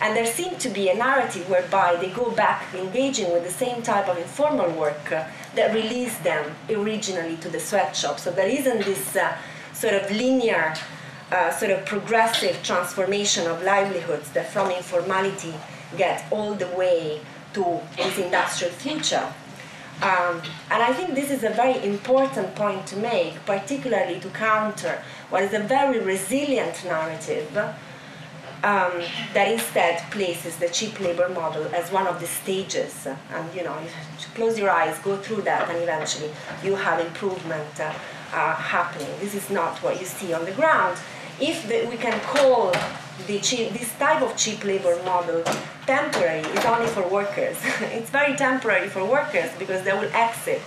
and there seemed to be a narrative whereby they go back engaging with the same type of informal work uh, that released them originally to the sweatshop. So there isn't this uh, sort of linear, uh, sort of progressive transformation of livelihoods that from informality get all the way to this industrial future. Um, and I think this is a very important point to make, particularly to counter what is a very resilient narrative um, that instead places the cheap labor model as one of the stages. And you know, close your eyes, go through that, and eventually you have improvement uh, uh, happening. This is not what you see on the ground. If the, we can call the cheap, this type of cheap labor model temporary, it's only for workers. it's very temporary for workers because they will exit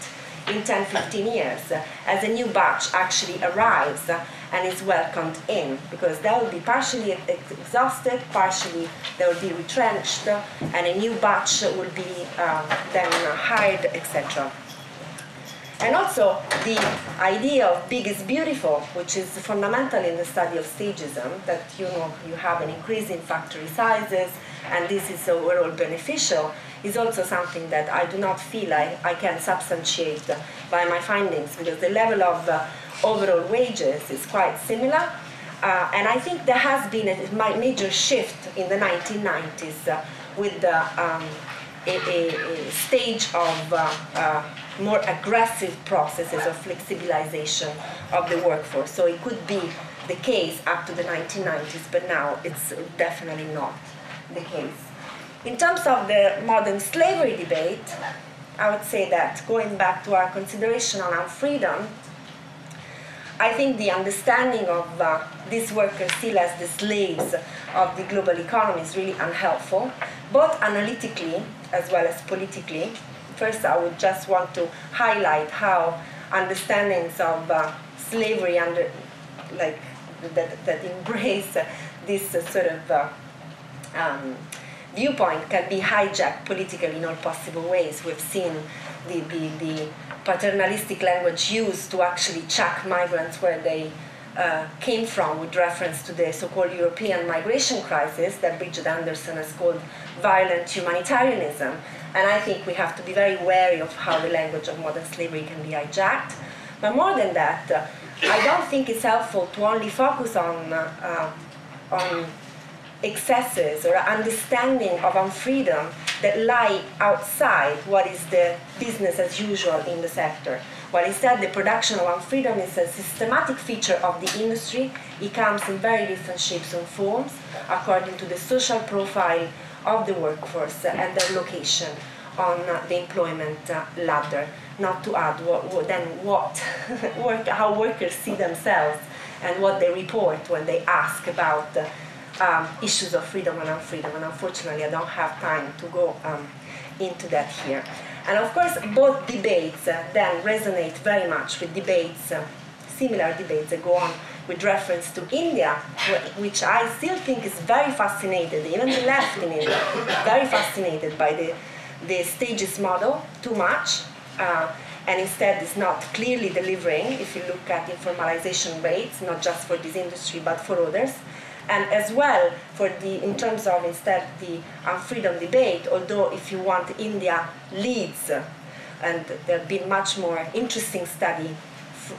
in 10, 15 years as a new batch actually arrives and is welcomed in because they will be partially exhausted, partially they will be retrenched, and a new batch will be um, then hired, etc. And also the idea of big is beautiful, which is fundamental in the study of stagism, that you know you have an increase in factory sizes, and this is overall beneficial, is also something that I do not feel I, I can substantiate by my findings, because the level of uh, overall wages is quite similar. Uh, and I think there has been a major shift in the 1990s uh, with the um, a, a, a, stage of uh, uh, more aggressive processes of flexibilization of the workforce. So it could be the case up to the 1990s, but now it's definitely not the case. In terms of the modern slavery debate, I would say that going back to our consideration on freedom, I think the understanding of uh, these workers still as the slaves of the global economy is really unhelpful, both analytically as well as politically. First, I would just want to highlight how understandings of uh, slavery under, like that, that embrace uh, this sort of uh, um, viewpoint can be hijacked politically in all possible ways. We've seen the, the, the paternalistic language used to actually chuck migrants where they uh, came from with reference to the so-called European migration crisis that Bridget Anderson has called violent humanitarianism. And I think we have to be very wary of how the language of modern slavery can be hijacked. But more than that, uh, I don't think it's helpful to only focus on, uh, on excesses or understanding of unfreedom that lie outside what is the business as usual in the sector. While instead the production of unfreedom is a systematic feature of the industry, it comes in very different shapes and forms according to the social profile of the workforce and their location on the employment uh, ladder. Not to add what, what then what work, how workers see themselves and what they report when they ask about uh, um, issues of freedom and unfreedom. And unfortunately, I don't have time to go um, into that here. And of course, both debates uh, then resonate very much with debates, uh, similar debates that go on with reference to India, which I still think is very fascinated, even the left in India, very fascinated by the, the stages model too much, uh, and instead is not clearly delivering if you look at informalization rates, not just for this industry but for others. And as well, for the, in terms of instead the freedom debate, although if you want India leads, and there have been much more interesting study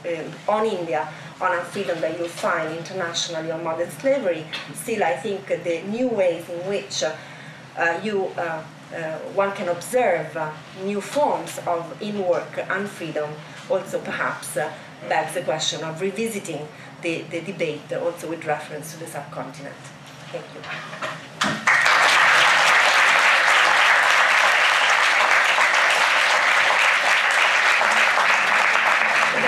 uh, on India on freedom that you'll find internationally on modern slavery. Still, I think the new ways in which uh, you uh, uh, one can observe uh, new forms of in-work unfreedom also perhaps uh, begs the question of revisiting the, the debate also with reference to the subcontinent. Thank you.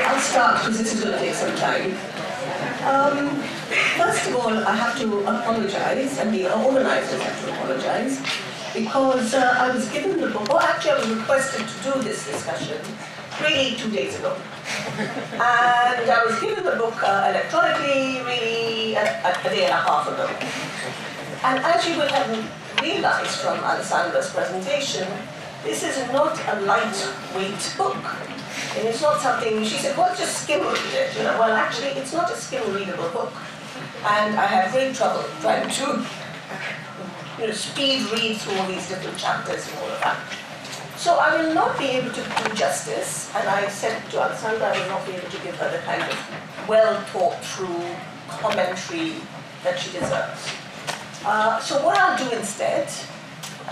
I'll start because this is going to take some time. Um, first of all, I have to apologize, and the organizers have to apologize, because uh, I was given the book, or actually I was requested to do this discussion really two days ago. and I was given the book uh, electronically really a, a, day and a half ago. And as you will have realized from Alessandra's presentation, this is not a lightweight book. And it's not something, she said, well, just skim read it. You know, well, actually, it's not a skim readable book. And I had great trouble trying to you know, speed read through all these different chapters and all of that. So I will not be able to do justice, and I said to Alessandra I will not be able to give her the kind of well thought through commentary that she deserves. Uh, so what I'll do instead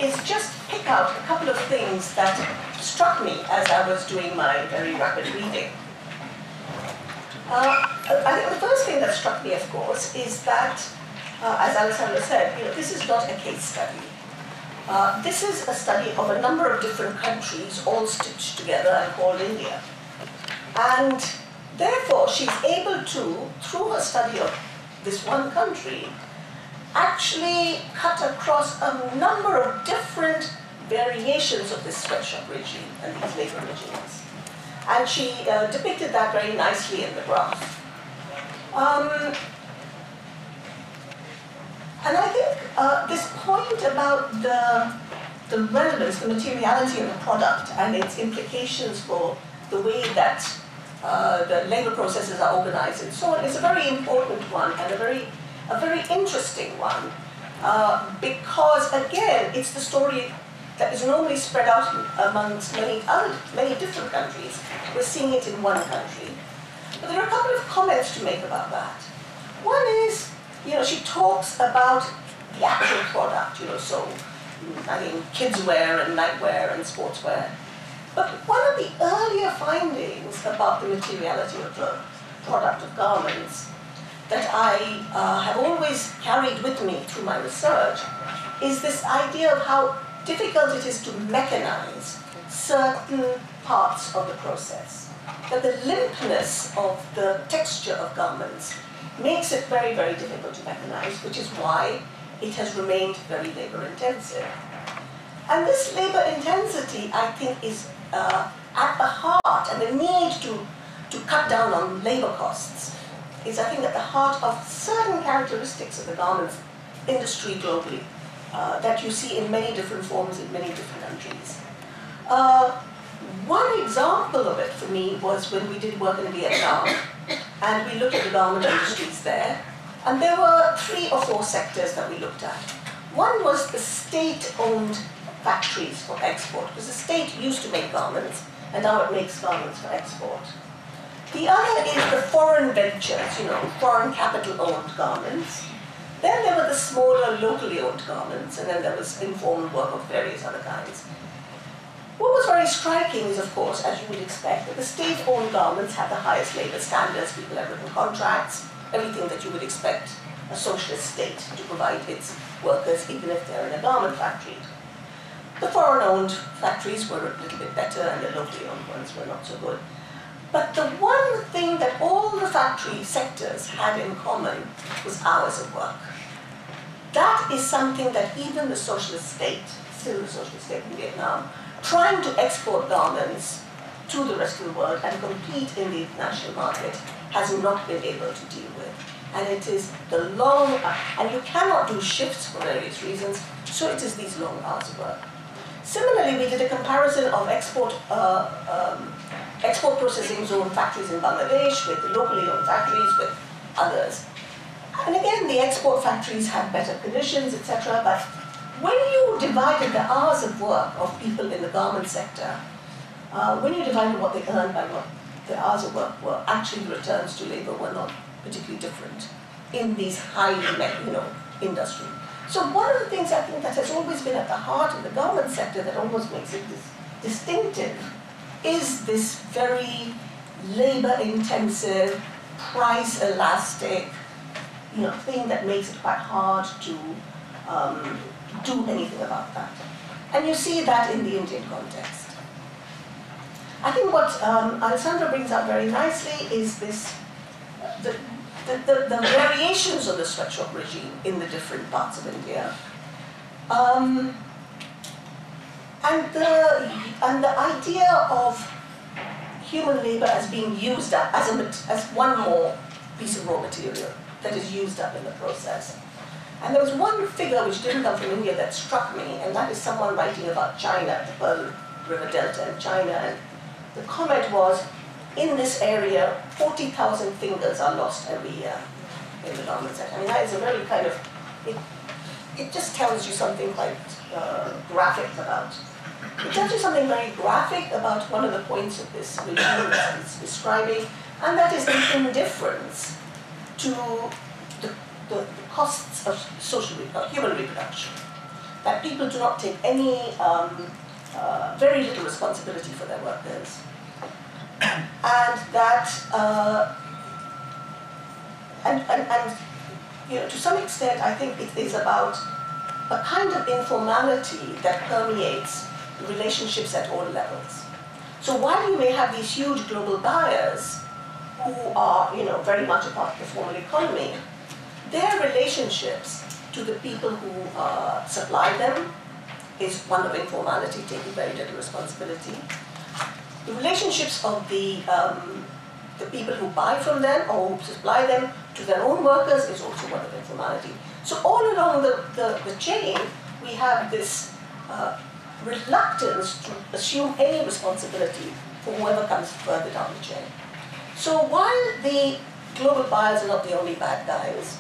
is just pick out a couple of things that struck me as I was doing my very rapid reading. Uh, I think the first thing that struck me, of course, is that, uh, as Alessandra said, you know, this is not a case study. Uh, this is a study of a number of different countries all stitched together and called India. And therefore, she's able to, through her study of this one country, actually cut across a number of different variations of this sweatshop regime and these labor regimes. And she uh, depicted that very nicely in the graph. Um, and I think uh, this point about the, the relevance, the materiality of the product and its implications for the way that uh, the labor processes are organized and so on is a very important one and a very, a very interesting one. Uh, because again, it's the story that is normally spread out amongst many other, many different countries. We're seeing it in one country. But there are a couple of comments to make about that. One is, you know, she talks about the actual product, you know, so I mean, kids wear and nightwear and sportswear. But one of the earlier findings about the materiality of the product of garments that I uh, have always carried with me through my research is this idea of how difficult it is to mechanize certain parts of the process. That the limpness of the texture of garments makes it very, very difficult to mechanize, which is why it has remained very labor intensive. And this labor intensity, I think, is uh, at the heart, and the need to, to cut down on labor costs is, I think, at the heart of certain characteristics of the garment industry globally uh, that you see in many different forms in many different countries. Uh, one example of it for me was when we did work in Vietnam, and we looked at the garment industries there, and there were three or four sectors that we looked at. One was the state-owned factories for export, because the state used to make garments, and now it makes garments for export. The other is the foreign ventures, you know, foreign capital-owned garments. Then there were the smaller, locally owned garments, and then there was informal work of various other kinds. What was very striking is, of course, as you would expect, that the state-owned garments had the highest labor standards, people had written contracts, everything that you would expect a socialist state to provide its workers, even if they're in a garment factory. The foreign-owned factories were a little bit better, and the locally owned ones were not so good. But the one thing that all the factory sectors had in common was hours of work. That is something that even the socialist state, still the socialist state in Vietnam, trying to export garments to the rest of the world and compete in the international market has not been able to deal with. And it is the long, and you cannot do shifts for various reasons, so it is these long hours of work. Similarly, we did a comparison of export, uh, um, export processing zone factories in Bangladesh with locally owned factories with others. And again, the export factories had better conditions, etc. But when you divided the hours of work of people in the garment sector, uh, when you divided what they earned by what the hours of work were, actually returns to labor were not particularly different in these highly, you know, industry. So one of the things I think that has always been at the heart of the garment sector that almost makes it this distinctive is this very labor-intensive, price-elastic, you know, thing that makes it quite hard to um, do anything about that. And you see that in the Indian context. I think what um, Alessandra brings up very nicely is this, the, the, the, the variations of the sweatshop regime in the different parts of India. Um, and, the, and the idea of human labor as being used up as, a, as one more piece of raw material that is used up in the process. And there was one figure which didn't come from India that struck me, and that is someone writing about China, the Pearl River Delta and China, and the comment was, in this area, 40,000 fingers are lost every year in the sector. I mean, that is a very kind of, it, it just tells you something quite uh, graphic about. It tells you something very graphic about one of the points of this regime it's describing, and that is the indifference to the, the, costs of social, human reproduction. That people do not take any um, uh, very little responsibility for their workers. and that, uh, and, and, and, you know, to some extent, I think it is about a kind of informality that permeates relationships at all levels. So while you may have these huge global buyers who are, you know, very much a part of the formal economy, their relationships to the people who uh, supply them is one of informality, taking very little responsibility. The relationships of the, um, the people who buy from them or who supply them to their own workers is also one of informality. So all along the, the, the chain, we have this uh, reluctance to assume any responsibility for whoever comes further down the chain. So while the global buyers are not the only bad guys,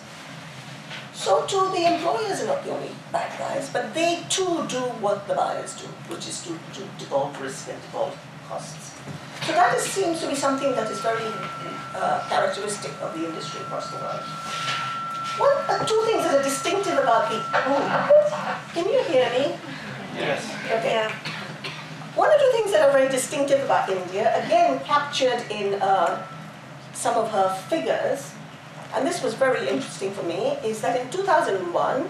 so too the employers are not the only bad guys, but they too do what the buyers do, which is to, to default risk and devolve costs. So that is, seems to be something that is very uh, characteristic of the industry across the world. One, uh, two things that are distinctive about the. Oh, can you hear me? Yes. Okay. One of the things that are very distinctive about India, again captured in uh, some of her figures, and this was very interesting for me, is that in 2001,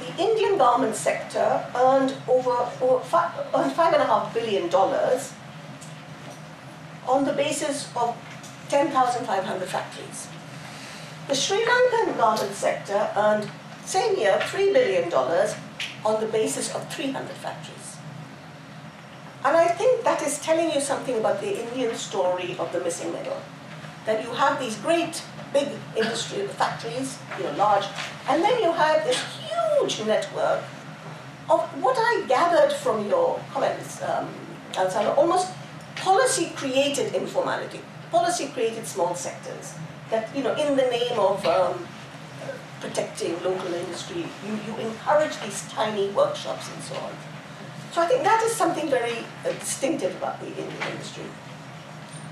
the Indian garment sector earned over, over earned five and a half billion dollars on the basis of 10,500 factories. The Sri Lankan garment sector earned, same year, $3 billion on the basis of 300 factories. And I think that is telling you something about the Indian story of the missing middle. That you have these great big industry the factories, you know, large, and then you have this huge network of what I gathered from your comments, um, almost policy created informality, policy created small sectors that, you know, in the name of um, protecting local industry, you, you encourage these tiny workshops and so on. So I think that is something very uh, distinctive about the Indian industry.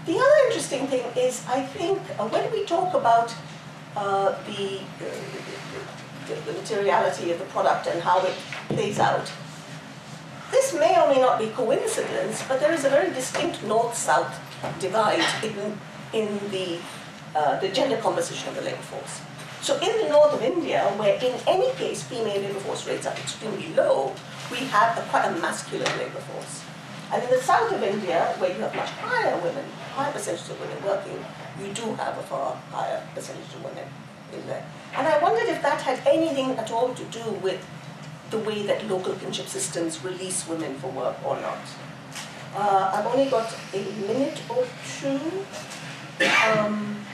The other interesting thing is, I think, uh, when we talk about uh, the, the, the, materiality of the product and how it plays out, this may or may not be coincidence, but there is a very distinct north-south divide in, in the, uh, the gender composition of the labor force. So in the north of India, where in any case female labor force rates are extremely low, we have a, quite a masculine labor force. And in the south of India, where you have much higher women, higher percentage of women working, you do have a far higher percentage of women in there. And I wondered if that had anything at all to do with the way that local kinship systems release women for work or not. Uh, I've only got a minute or two. Um,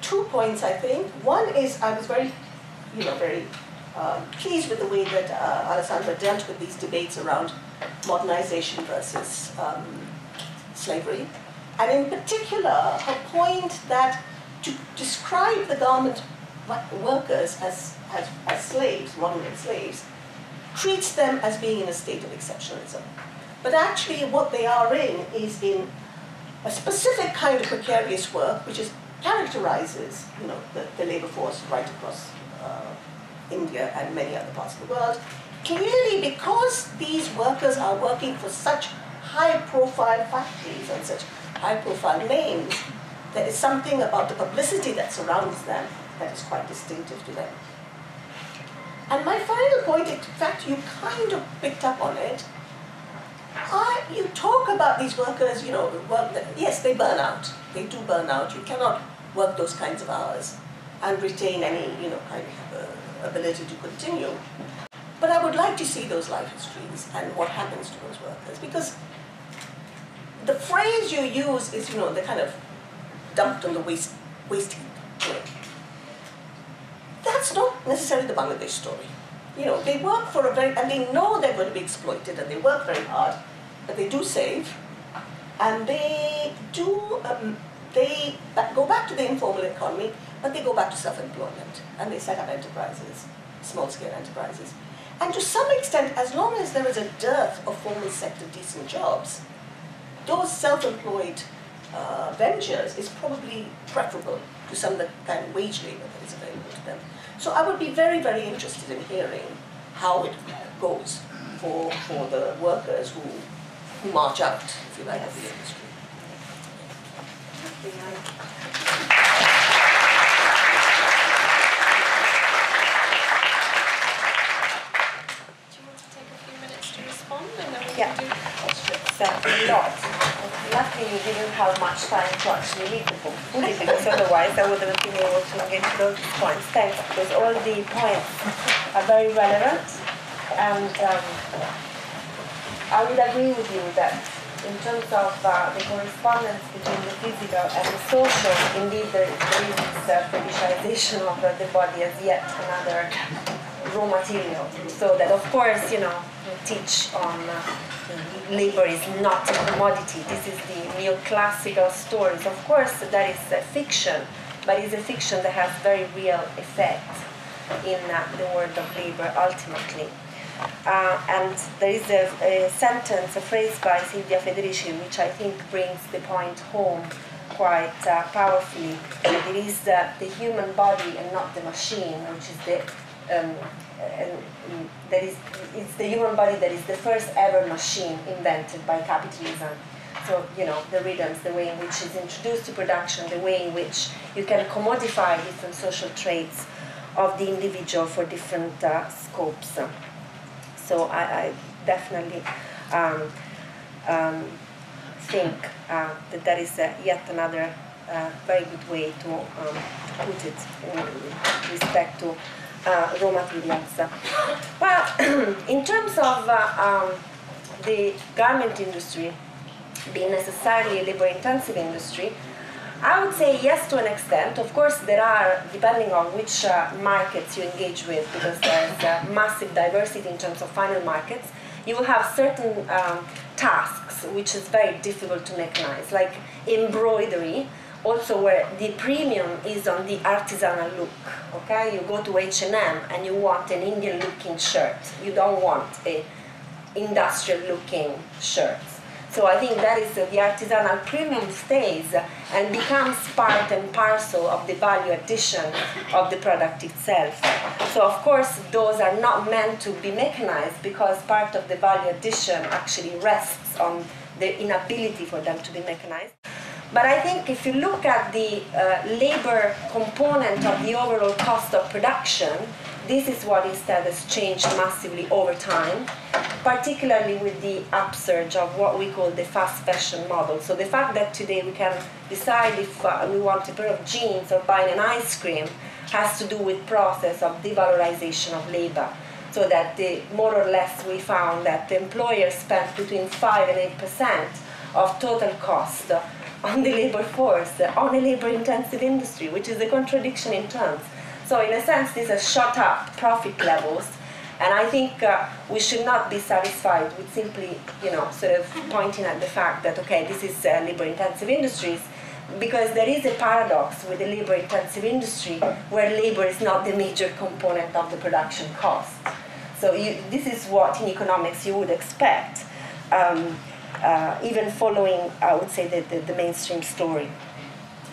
two points, I think. One is I was very, you know, very um, pleased with the way that uh, Alessandra dealt with these debates around modernization versus um, slavery. And in particular, her point that to describe the garment workers as, as, as slaves, modern slaves, treats them as being in a state of exceptionalism. But actually what they are in is in a specific kind of precarious work, which is characterizes you know, the, the labor force right across uh, India and many other parts of the world. Clearly, because these workers are working for such high-profile factories and such high-profile names, there is something about the publicity that surrounds them that is quite distinctive to them. And my final point, in fact, you kind of picked up on it. I, you talk about these workers, you know, work, yes, they burn out. They do burn out. You cannot work those kinds of hours and retain any, you know, kind of uh, ability to continue. But I would like to see those life histories and what happens to those workers because the phrase you use is, you know, they're kind of dumped on the waste, waste heap. That's not necessarily the Bangladesh story. You know, they work for a very, and they know they're going to be exploited and they work very hard, but they do save and they do um, they go back to the informal economy, but they go back to self-employment and they set up enterprises, small-scale enterprises. And to some extent, as long as there is a dearth of formal sector decent jobs, those self-employed uh, ventures is probably preferable to some of the kind of wage labor that is available to them. So I would be very, very interested in hearing how it goes for, for the workers who, who march out, if you like, of the industry. Do you want to take a few minutes to respond and then we yeah. can do It's a lot. Luckily you didn't have much time to actually read the book fully because otherwise I wouldn't have been able to get to those points. Thanks, because all the points are very relevant and um, I would agree with you that in terms of uh, the correspondence between the physical and the social, indeed there, is this uh, fetishization of uh, the body as yet another raw material. So that, of course, you know, teach on uh, labor is not a commodity. This is the neoclassical stories. Of course, that is a fiction, but it's a fiction that has very real effect in uh, the world of labor ultimately. Uh, and there is a, a, sentence, a phrase by Silvia Federici, which I think brings the point home quite uh, powerfully. It is the human body and not the machine, which is the um, and that is it's the human body that is the first ever machine invented by capitalism. So you know the rhythms, the way in which it's introduced to production, the way in which you can commodify different social traits of the individual for different uh, scopes. So I, I definitely um, um, think uh, that that is uh, yet another uh, very good way to, um, to put it in respect to uh, raw materials. Well, in terms of uh, um, the garment industry being necessarily a labor-intensive industry, I would say yes to an extent. Of course, there are, depending on which uh, markets you engage with, because there's uh, massive diversity in terms of final markets, you will have certain um, tasks which is very difficult to mechanize, like embroidery, also where the premium is on the artisanal look. Okay, you go to H&M and you want an Indian looking shirt. You don't want a industrial looking shirt. So I think that is uh, the artisanal premium stays and becomes part and parcel of the value addition of the product itself. So of course those are not meant to be mechanized because part of the value addition actually rests on the inability for them to be mechanized. But I think if you look at the uh, labor component of the overall cost of production, this is what instead has changed massively over time, particularly with the upsurge of what we call the fast fashion model. So the fact that today we can decide if uh, we want a pair of jeans or buy an ice cream has to do with process of devalorization of labor. So that the, more or less we found that the employers spent between 5 and 8 percent of total cost on the labor force, on a labor intensive industry, which is a contradiction in terms. So, in a sense, these are shot up profit levels. And I think uh, we should not be satisfied with simply, you know, sort of pointing at the fact that, okay, this is uh, labor intensive industries, because there is a paradox with the labor intensive industry where labor is not the major component of the production cost. So, you, this is what in economics you would expect. Um, uh, even following, I would say, the, the, the mainstream story.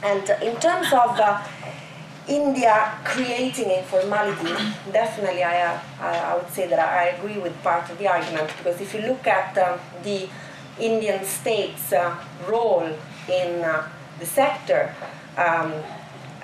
And in terms of uh, India creating informality, definitely I, uh, I would say that I agree with part of the argument because if you look at uh, the Indian state's uh, role in uh, the sector, um,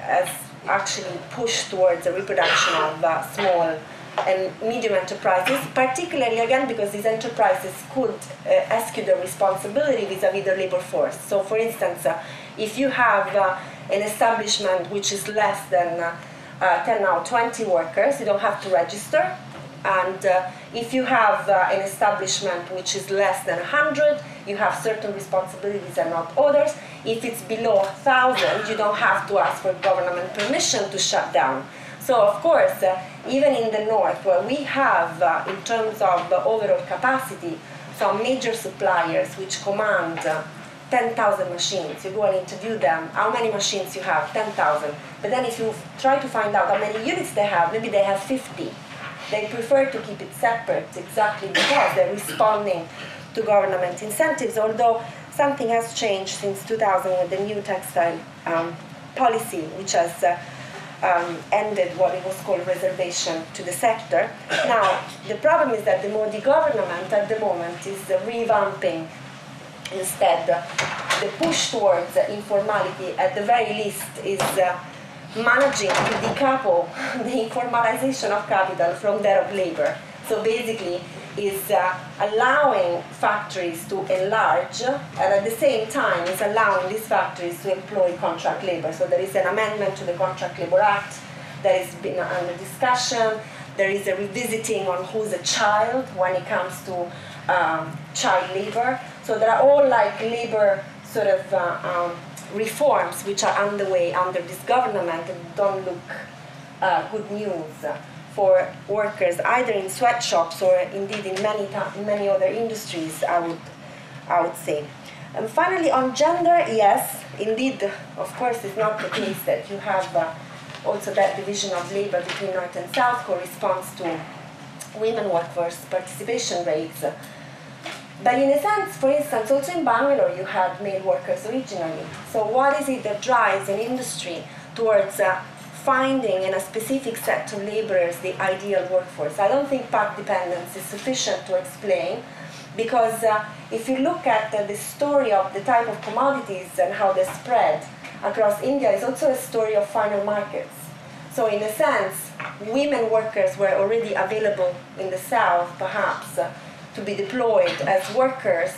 as actually pushed towards the reproduction of small and medium enterprises, particularly again because these enterprises could uh, ask you the responsibility vis-a-vis their labor force. So, for instance, uh, if you have uh, an establishment which is less than uh, uh, 10 or 20 workers, you don't have to register. And uh, if you have an establishment which is less than 100, you have certain responsibilities and not others. If it's below 1,000, you don't have to ask for government permission to shut down. So, of course, even in the north, where we have, uh, in terms of overall capacity, some major suppliers which command uh, 10,000 machines. You go and interview them, how many machines you have? 10,000. But then if you try to find out how many units they have, maybe they have 50. They prefer to keep it separate exactly because they're responding to government incentives, although something has changed since 2000 with the new textile um, policy, which has uh, um, ended what it was called reservation to the sector. Now, the problem is that the Modi government at the moment is revamping instead the push towards informality at the very least is uh, managing to decouple the informalization of capital from that of labor. So basically, is uh, allowing factories to enlarge and at the same time is allowing these factories to employ contract labor. So there is an amendment to the Contract Labor Act that has been under discussion. There is a revisiting on who's a child when it comes to um, child labor. So there are all like labor sort of uh, um, reforms which are underway under this government and don't look uh, good news for workers either in sweatshops or indeed in many, many other industries, I would, I would say. And finally, on gender, yes, indeed, of course, it's not the case that you have uh, also that division of labor between North and South corresponds to women workforce participation rates. But in a sense, for instance, also in Bangalore, you had male workers originally. So what is it that drives an industry towards uh, finding in a specific set of laborers the ideal workforce? I don't think path dependence is sufficient to explain because uh, if you look at uh, the story of the type of commodities and how they spread across India, it's also a story of final markets. So in a sense, women workers were already available in the south, perhaps, uh, to be deployed as workers,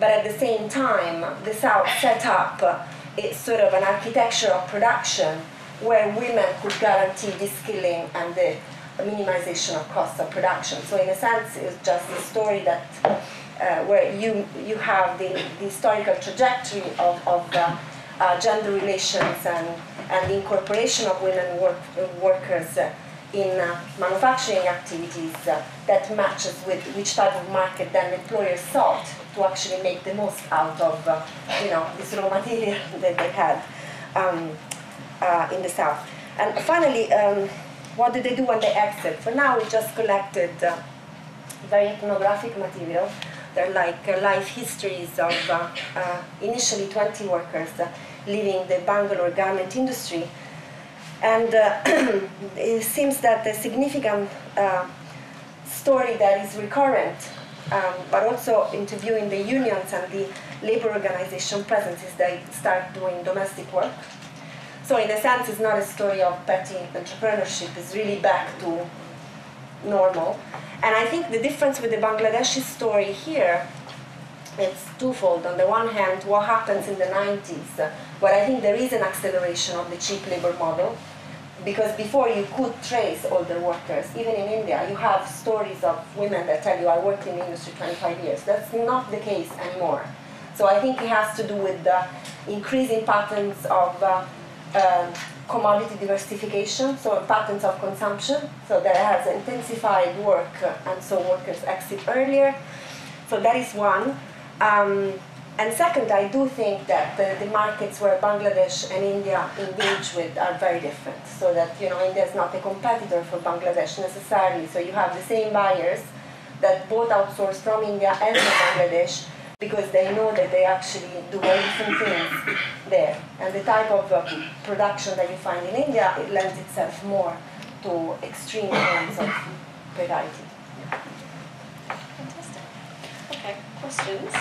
but at the same time, the south set up uh, it's sort of an architecture of production where women could guarantee the skilling and the minimization of costs of production. So in a sense, it's just a story that uh, where you you have the, the historical trajectory of, of uh, uh, gender relations and and the incorporation of women work, workers in uh, manufacturing activities uh, that matches with which type of market then employers sought to actually make the most out of uh, you know this raw material that they had um, uh, in the south. And finally, um, what do they do when they exit? For now, we just collected uh, very ethnographic material. They're like uh, life histories of initially 20 workers leaving the Bangalore garment industry. And uh, it seems that the significant uh, story that is recurrent, um, but also interviewing the unions and the labor organization presence is they start doing domestic work. So in a sense, it's not a story of petty entrepreneurship. It's really back to normal. And I think the difference with the Bangladeshi story here it's twofold. On the one hand, what happens in the 90s, where I think there is an acceleration of the cheap labor model, because before you could trace older workers, even in India, you have stories of women that tell you, I worked in the industry 25 years. That's not the case anymore. So I think it has to do with the increasing patterns of uh, uh, commodity diversification, so patterns of consumption. So there has intensified work, and so workers exit earlier. So that is one. Um, and second, I do think that the, the, markets where Bangladesh and India engage with are very different. So that you know, India is not a competitor for Bangladesh necessarily. So you have the same buyers that both outsource from India and from Bangladesh because they know that they actually do very different things there. And the type of uh, production that you find in India it lends itself more to extreme kinds of variety. Fantastic. Okay, questions?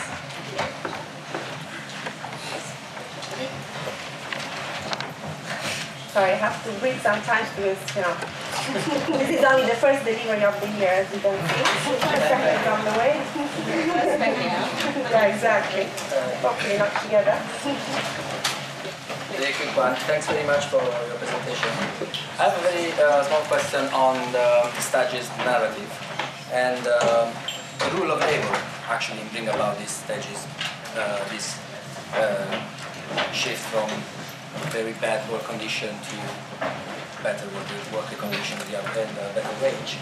Sorry, I have to breathe sometimes because, you know, this is only the first delivery of the year, as you can see. The second is on the way. yeah, exactly. Hopefully not together. Very quick one. Thanks very much for your presentation. I have a very uh, small question on the Stages narrative and um, the rule of labor actually bring about these stages, uh, this uh, shift from very bad work condition to better work, working condition and uh, better wage.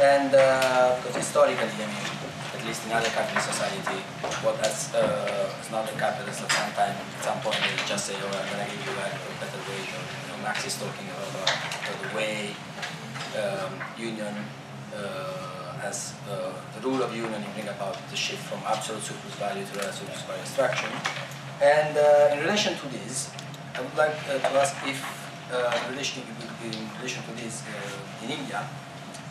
And uh, because historically, I mean, at least in other capitalist society, what has, uh, not a capitalist at some time, at some point they just say, oh, I'm going to give you a better wage, or you know, Marx is talking about, uh, the way um, union as uh, the rule of union bring about the shift from absolute surplus value to relative surplus value extraction. And uh, in relation to this, I would like uh, to ask if, uh, relation, in relation to this, uh, in India,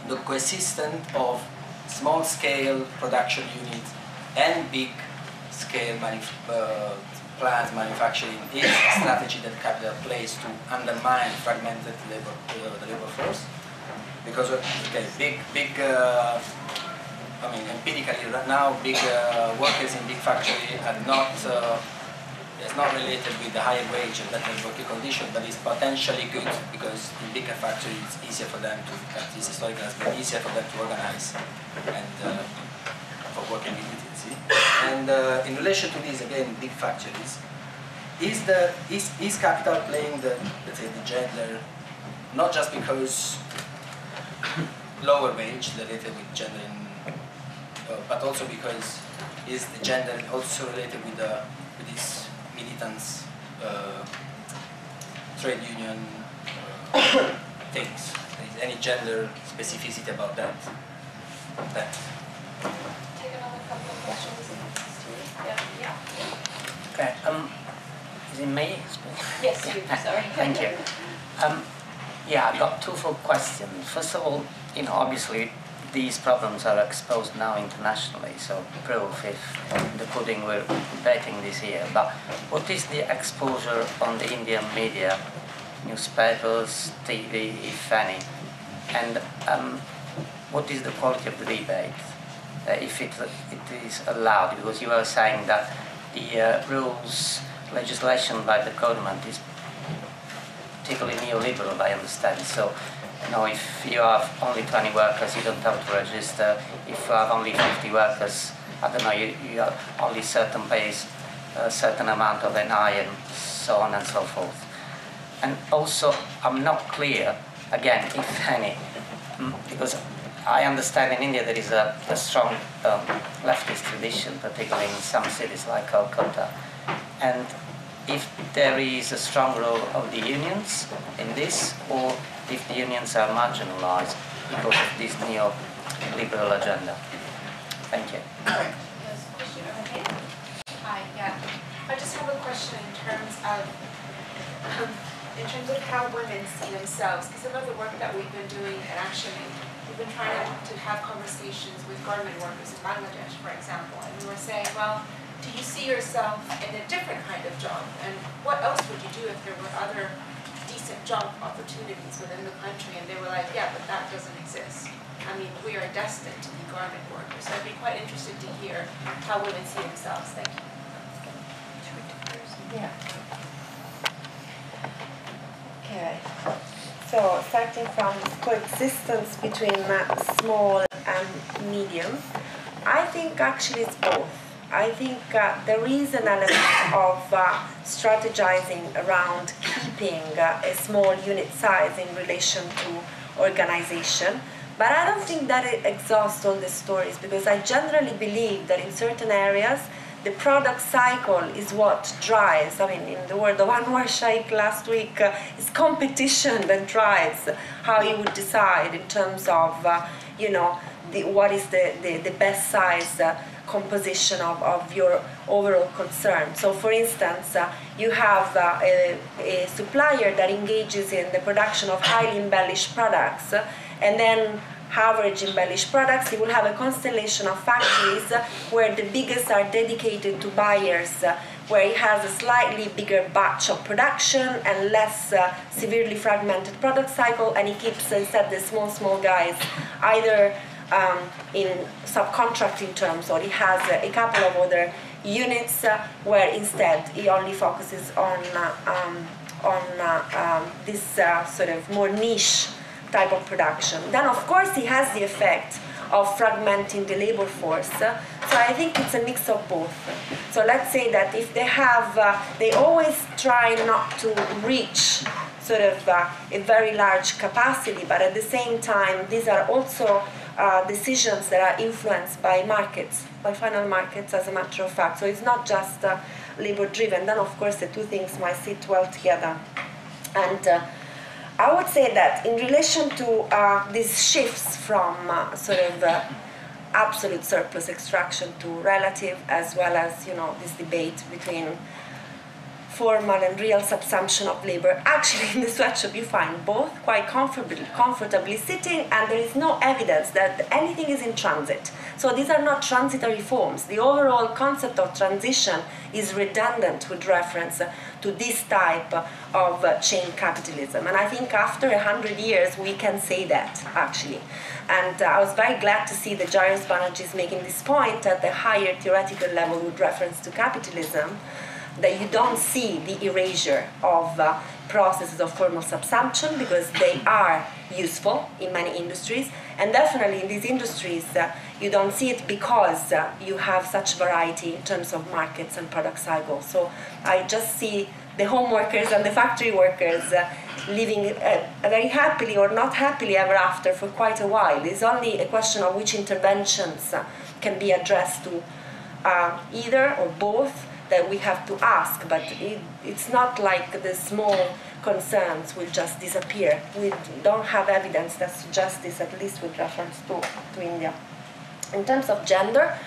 the coexistence of small-scale production units and big-scale manuf uh, plant manufacturing is a strategy that capital plays to undermine fragmented labor, the labor force. Because okay, big big uh, I mean empirically right now big uh, workers in big factory are not uh, it's not related with the higher wage and better working condition, but it's potentially good because in bigger factories it's easier for them to, at least historically has been easier for them to organize and uh, for working efficiency. And uh, in relation to this, again, big factories, is the is, is capital playing the let's say the gender not just because lower wage related with gender, in, uh, but also because is the gender also related with the with this uh, trade union uh, things? Is any gender specificity about that? That. Take another couple of questions. Yeah, yeah. Okay. Um, is it me? Yes, you, sorry. Thank you. Um, yeah, I've got two full questions. First of all, you know, obviously these problems are exposed now internationally, so proof if the pudding we're debating this year. But what is the exposure on the Indian media, newspapers, TV, if any? And um, what is the quality of the debate, uh, if it, it is allowed? Because you were saying that the uh, rules, legislation by the government is particularly neoliberal, I understand. So, know, if you have only 20 workers, you don't have to register. If you have only 50 workers, I don't know, you, you have only certain pays, a certain amount of NI and so on and so forth. And also, I'm not clear, again, if any, mm, because I understand in India there is a, a strong um, leftist tradition, particularly in some cities like Calcutta. And if there is a strong role of the unions in this, or if the unions are marginalized because of this neoliberal agenda. Thank you. Hi, yeah. I just have a question in terms of, um, in terms of how women see themselves, because some of the work that we've been doing at Action we've been trying to, to have conversations with garment workers in Bangladesh, for example, and we were saying, well, do you see yourself in a different kind of job? And what else would you do if there were other decent job opportunities within the country? And they were like, yeah, but that doesn't exist. I mean, we are destined to be garment workers. So I'd be quite interested to hear how women see themselves. Thank you. Yeah. Okay. So starting from coexistence between small and medium, I think actually it's both. I think uh, there is an element of uh, strategizing around keeping uh, a small unit size in relation to organization. But I don't think that it exhausts all the stories because I generally believe that in certain areas the product cycle is what drives. I mean, in the word of Anwar Shaikh last week, uh, it's competition that drives how you would decide in terms of, uh, you know, the, what is the, the, the best size uh, composition of, of your overall concern. So, for instance, uh, you have uh, a, a, supplier that engages in the production of highly embellished products, and then average embellished products. You will have a constellation of factories where the biggest are dedicated to buyers. Uh, where it has a slightly bigger batch of production and less uh, severely fragmented product cycle, and it keeps instead the small, small guys either um, in subcontracting terms, or he has a, couple of other units uh, where instead he only focuses on uh, um, on uh, um, this sort of more niche type of production. Then, of course, he has the effect of fragmenting the labor force. So I think it's a mix of both. So let's say that if they have, uh, they always try not to reach sort of uh, a very large capacity, but at the same time, these are also uh, decisions that are influenced by markets, by final markets, as a matter of fact. So it's not just uh, labor driven. Then, of course, the two things might sit well together. And uh, I would say that in relation to uh, these shifts from uh, sort of absolute surplus extraction to relative, as well as you know this debate between formal and real subsumption of labor. Actually, in the sweatshop, you find both quite comfortably, comfortably sitting, and there is no evidence that anything is in transit. So these are not transitory forms. The overall concept of transition is redundant with reference to this type of uh, chain capitalism. And I think after a hundred years, we can say that actually. And uh, I was very glad to see that Jairus Banaji is making this point at the higher theoretical level with reference to capitalism that you don't see the erasure of uh, processes of formal subsumption because they are useful in many industries. And definitely in these industries uh, you don't see it because uh, you have such variety in terms of markets and product cycles. So i just see the home workers and the factory workers uh, living uh, very happily or not happily ever after for quite a while. It's only a question of which interventions uh, can be addressed to either or both that we have to ask, but it, it's not like the small concerns will just disappear. We don't have evidence that suggests this, at least with reference to, to India. In terms of gender,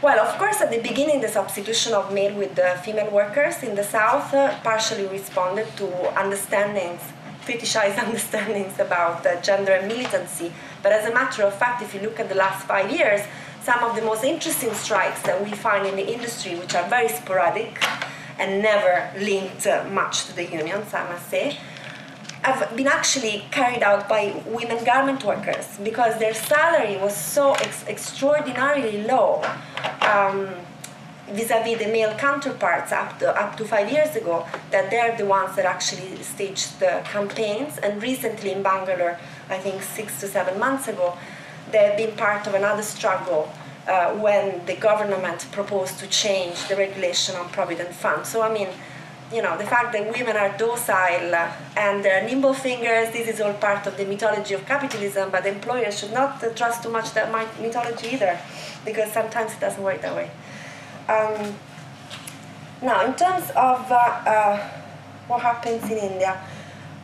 well, of course, at the beginning, the substitution of male with the female workers in the south uh, partially responded to understandings, fetishized understandings about uh, gender and militancy. But as a matter of fact, if you look at the last five years, some of the most interesting strikes that we find in the industry, which are very sporadic and never linked uh, much to the unions, I must say, have been actually carried out by women garment workers because their salary was so ex- extraordinarily low um, vis-a-vis the male counterparts up to, up to five years ago that they're the ones that actually staged the campaigns. And recently in bangalore i think six to seven months ago they've been part of another struggle uh, when the government proposed to change the regulation on provident fund so i mean you know, the fact that women are docile and they're nimble fingers, this is all part of the mythology of capitalism, but employers should not trust too much that mythology either, because sometimes it doesn't work that way. Um, now, in terms of uh, uh, what happens in India,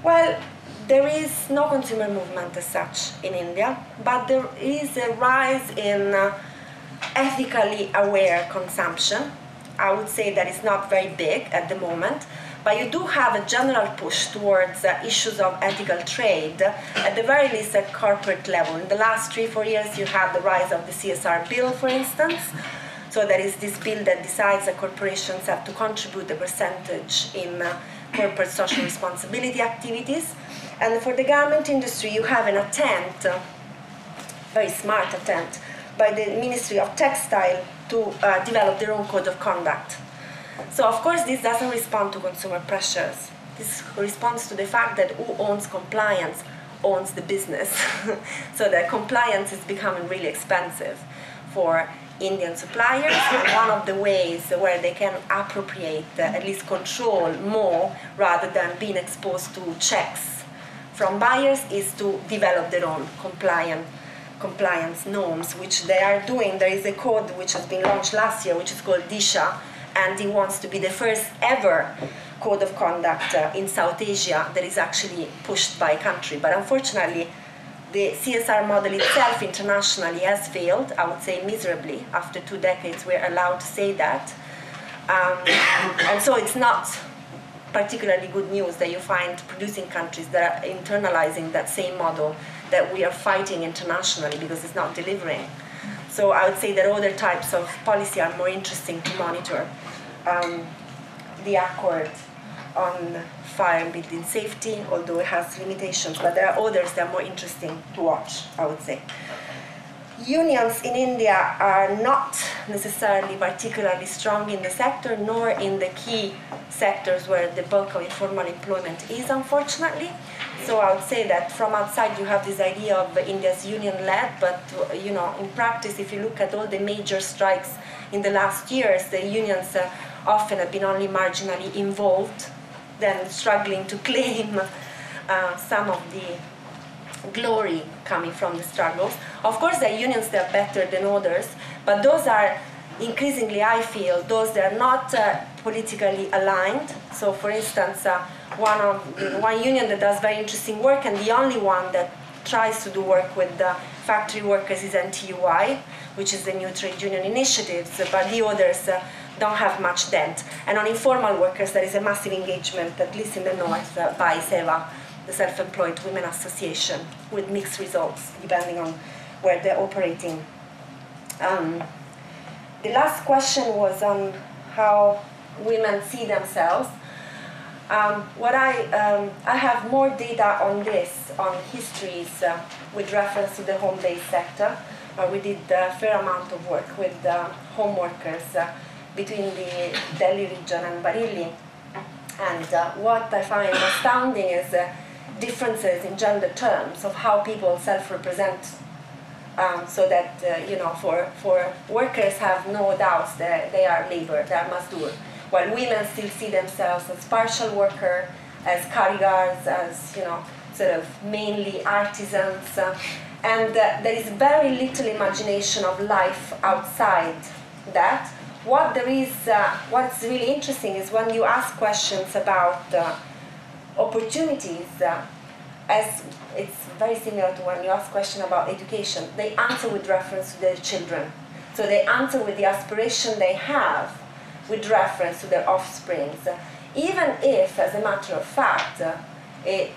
well, there is no consumer movement as such in India, but there is a rise in uh, ethically aware consumption I would say that it's not very big at the moment, but you do have a general push towards uh, issues of ethical trade, at the very least at corporate level. In the last three, four years, you have the rise of the CSR bill, for instance. So there is this bill that decides that corporations have to contribute a percentage in uh, corporate social responsibility activities. And for the garment industry, you have an attempt, very smart attempt, by the Ministry of Textile to uh, develop their own code of conduct. So, of course, this doesn't respond to consumer pressures. This responds to the fact that who owns compliance owns the business. so, that compliance is becoming really expensive for Indian suppliers. And one of the ways where they can appropriate, uh, at least control more, rather than being exposed to checks from buyers, is to develop their own compliant compliance norms, which they are doing. There is a code which has been launched last year, which is called DISHA, and it wants to be the first ever code of conduct uh, in South Asia that is actually pushed by country. But unfortunately, the CSR model itself internationally has failed, I would say miserably. After two decades, we're allowed to say that. Um, and so it's not particularly good news that you find producing countries that are internalizing that same model that we are fighting internationally because it's not delivering. So I would say that other types of policy are more interesting to monitor. Um, the accord on fire and building safety, although it has limitations, but there are others that are more interesting to watch, I would say. Unions in India are not necessarily particularly strong in the sector, nor in the key sectors where the bulk of informal employment is, unfortunately. So I would say that from outside you have this idea of India's union-led, but you know, in practice, if you look at all the major strikes in the last years, the unions uh, often have been only marginally involved, then struggling to claim uh, some of the glory coming from the struggles. Of course, there are unions that are better than others, but those are increasingly, I feel, those that are not uh, politically aligned. So, for instance, uh, one, of, one union that does very interesting work, and the only one that tries to do work with the factory workers is NTUI, which is the new trade union initiatives, but the others uh, don't have much dent. And on informal workers, there is a massive engagement, at least in the north, uh, by SEWA, the Self-Employed Women Association, with mixed results depending on where they're operating. Um, the last question was on how women see themselves. Um, what I, um, I have more data on this, on histories uh, with reference to the home-based sector. Uh, we did a fair amount of work with uh, home workers uh, between the Delhi region and Bareilly. And uh, what I find astounding is uh, differences in gender terms of how people self-represent um, so that, you know, for, for workers have no doubts that they are labor, they are mazdoor while women still see themselves as partial worker, as carriers, as you know, sort of mainly artisans, uh, and uh, there is very little imagination of life outside that. What there is, uh, what's really interesting is when you ask questions about uh, opportunities, as it's very similar to when you ask question about education, they answer with reference to their children. So they answer with the aspiration they have with reference to their offsprings, even if, as a matter of fact, a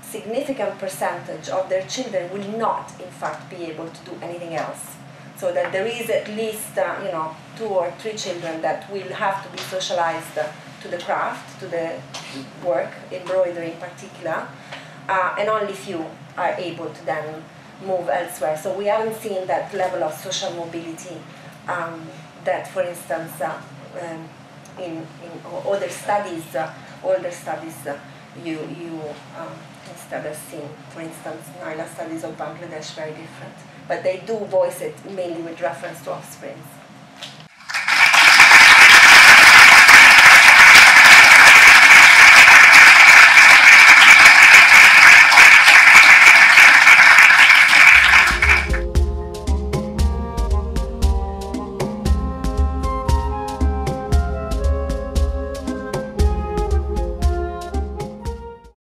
significant percentage of their children will not, in fact, be able to do anything else. So that there is at least, uh, you know, two or three children that will have to be socialized to the craft, to the work, embroidery in particular, uh, and only few are able to then move elsewhere. So we haven't seen that level of social mobility um, that, for instance, uh, um, in, in other studies, uh, older studies, uh, you, you um, instead have seen, for instance, Naila studies of Bangladesh very different. But they do voice it mainly with reference to offsprings.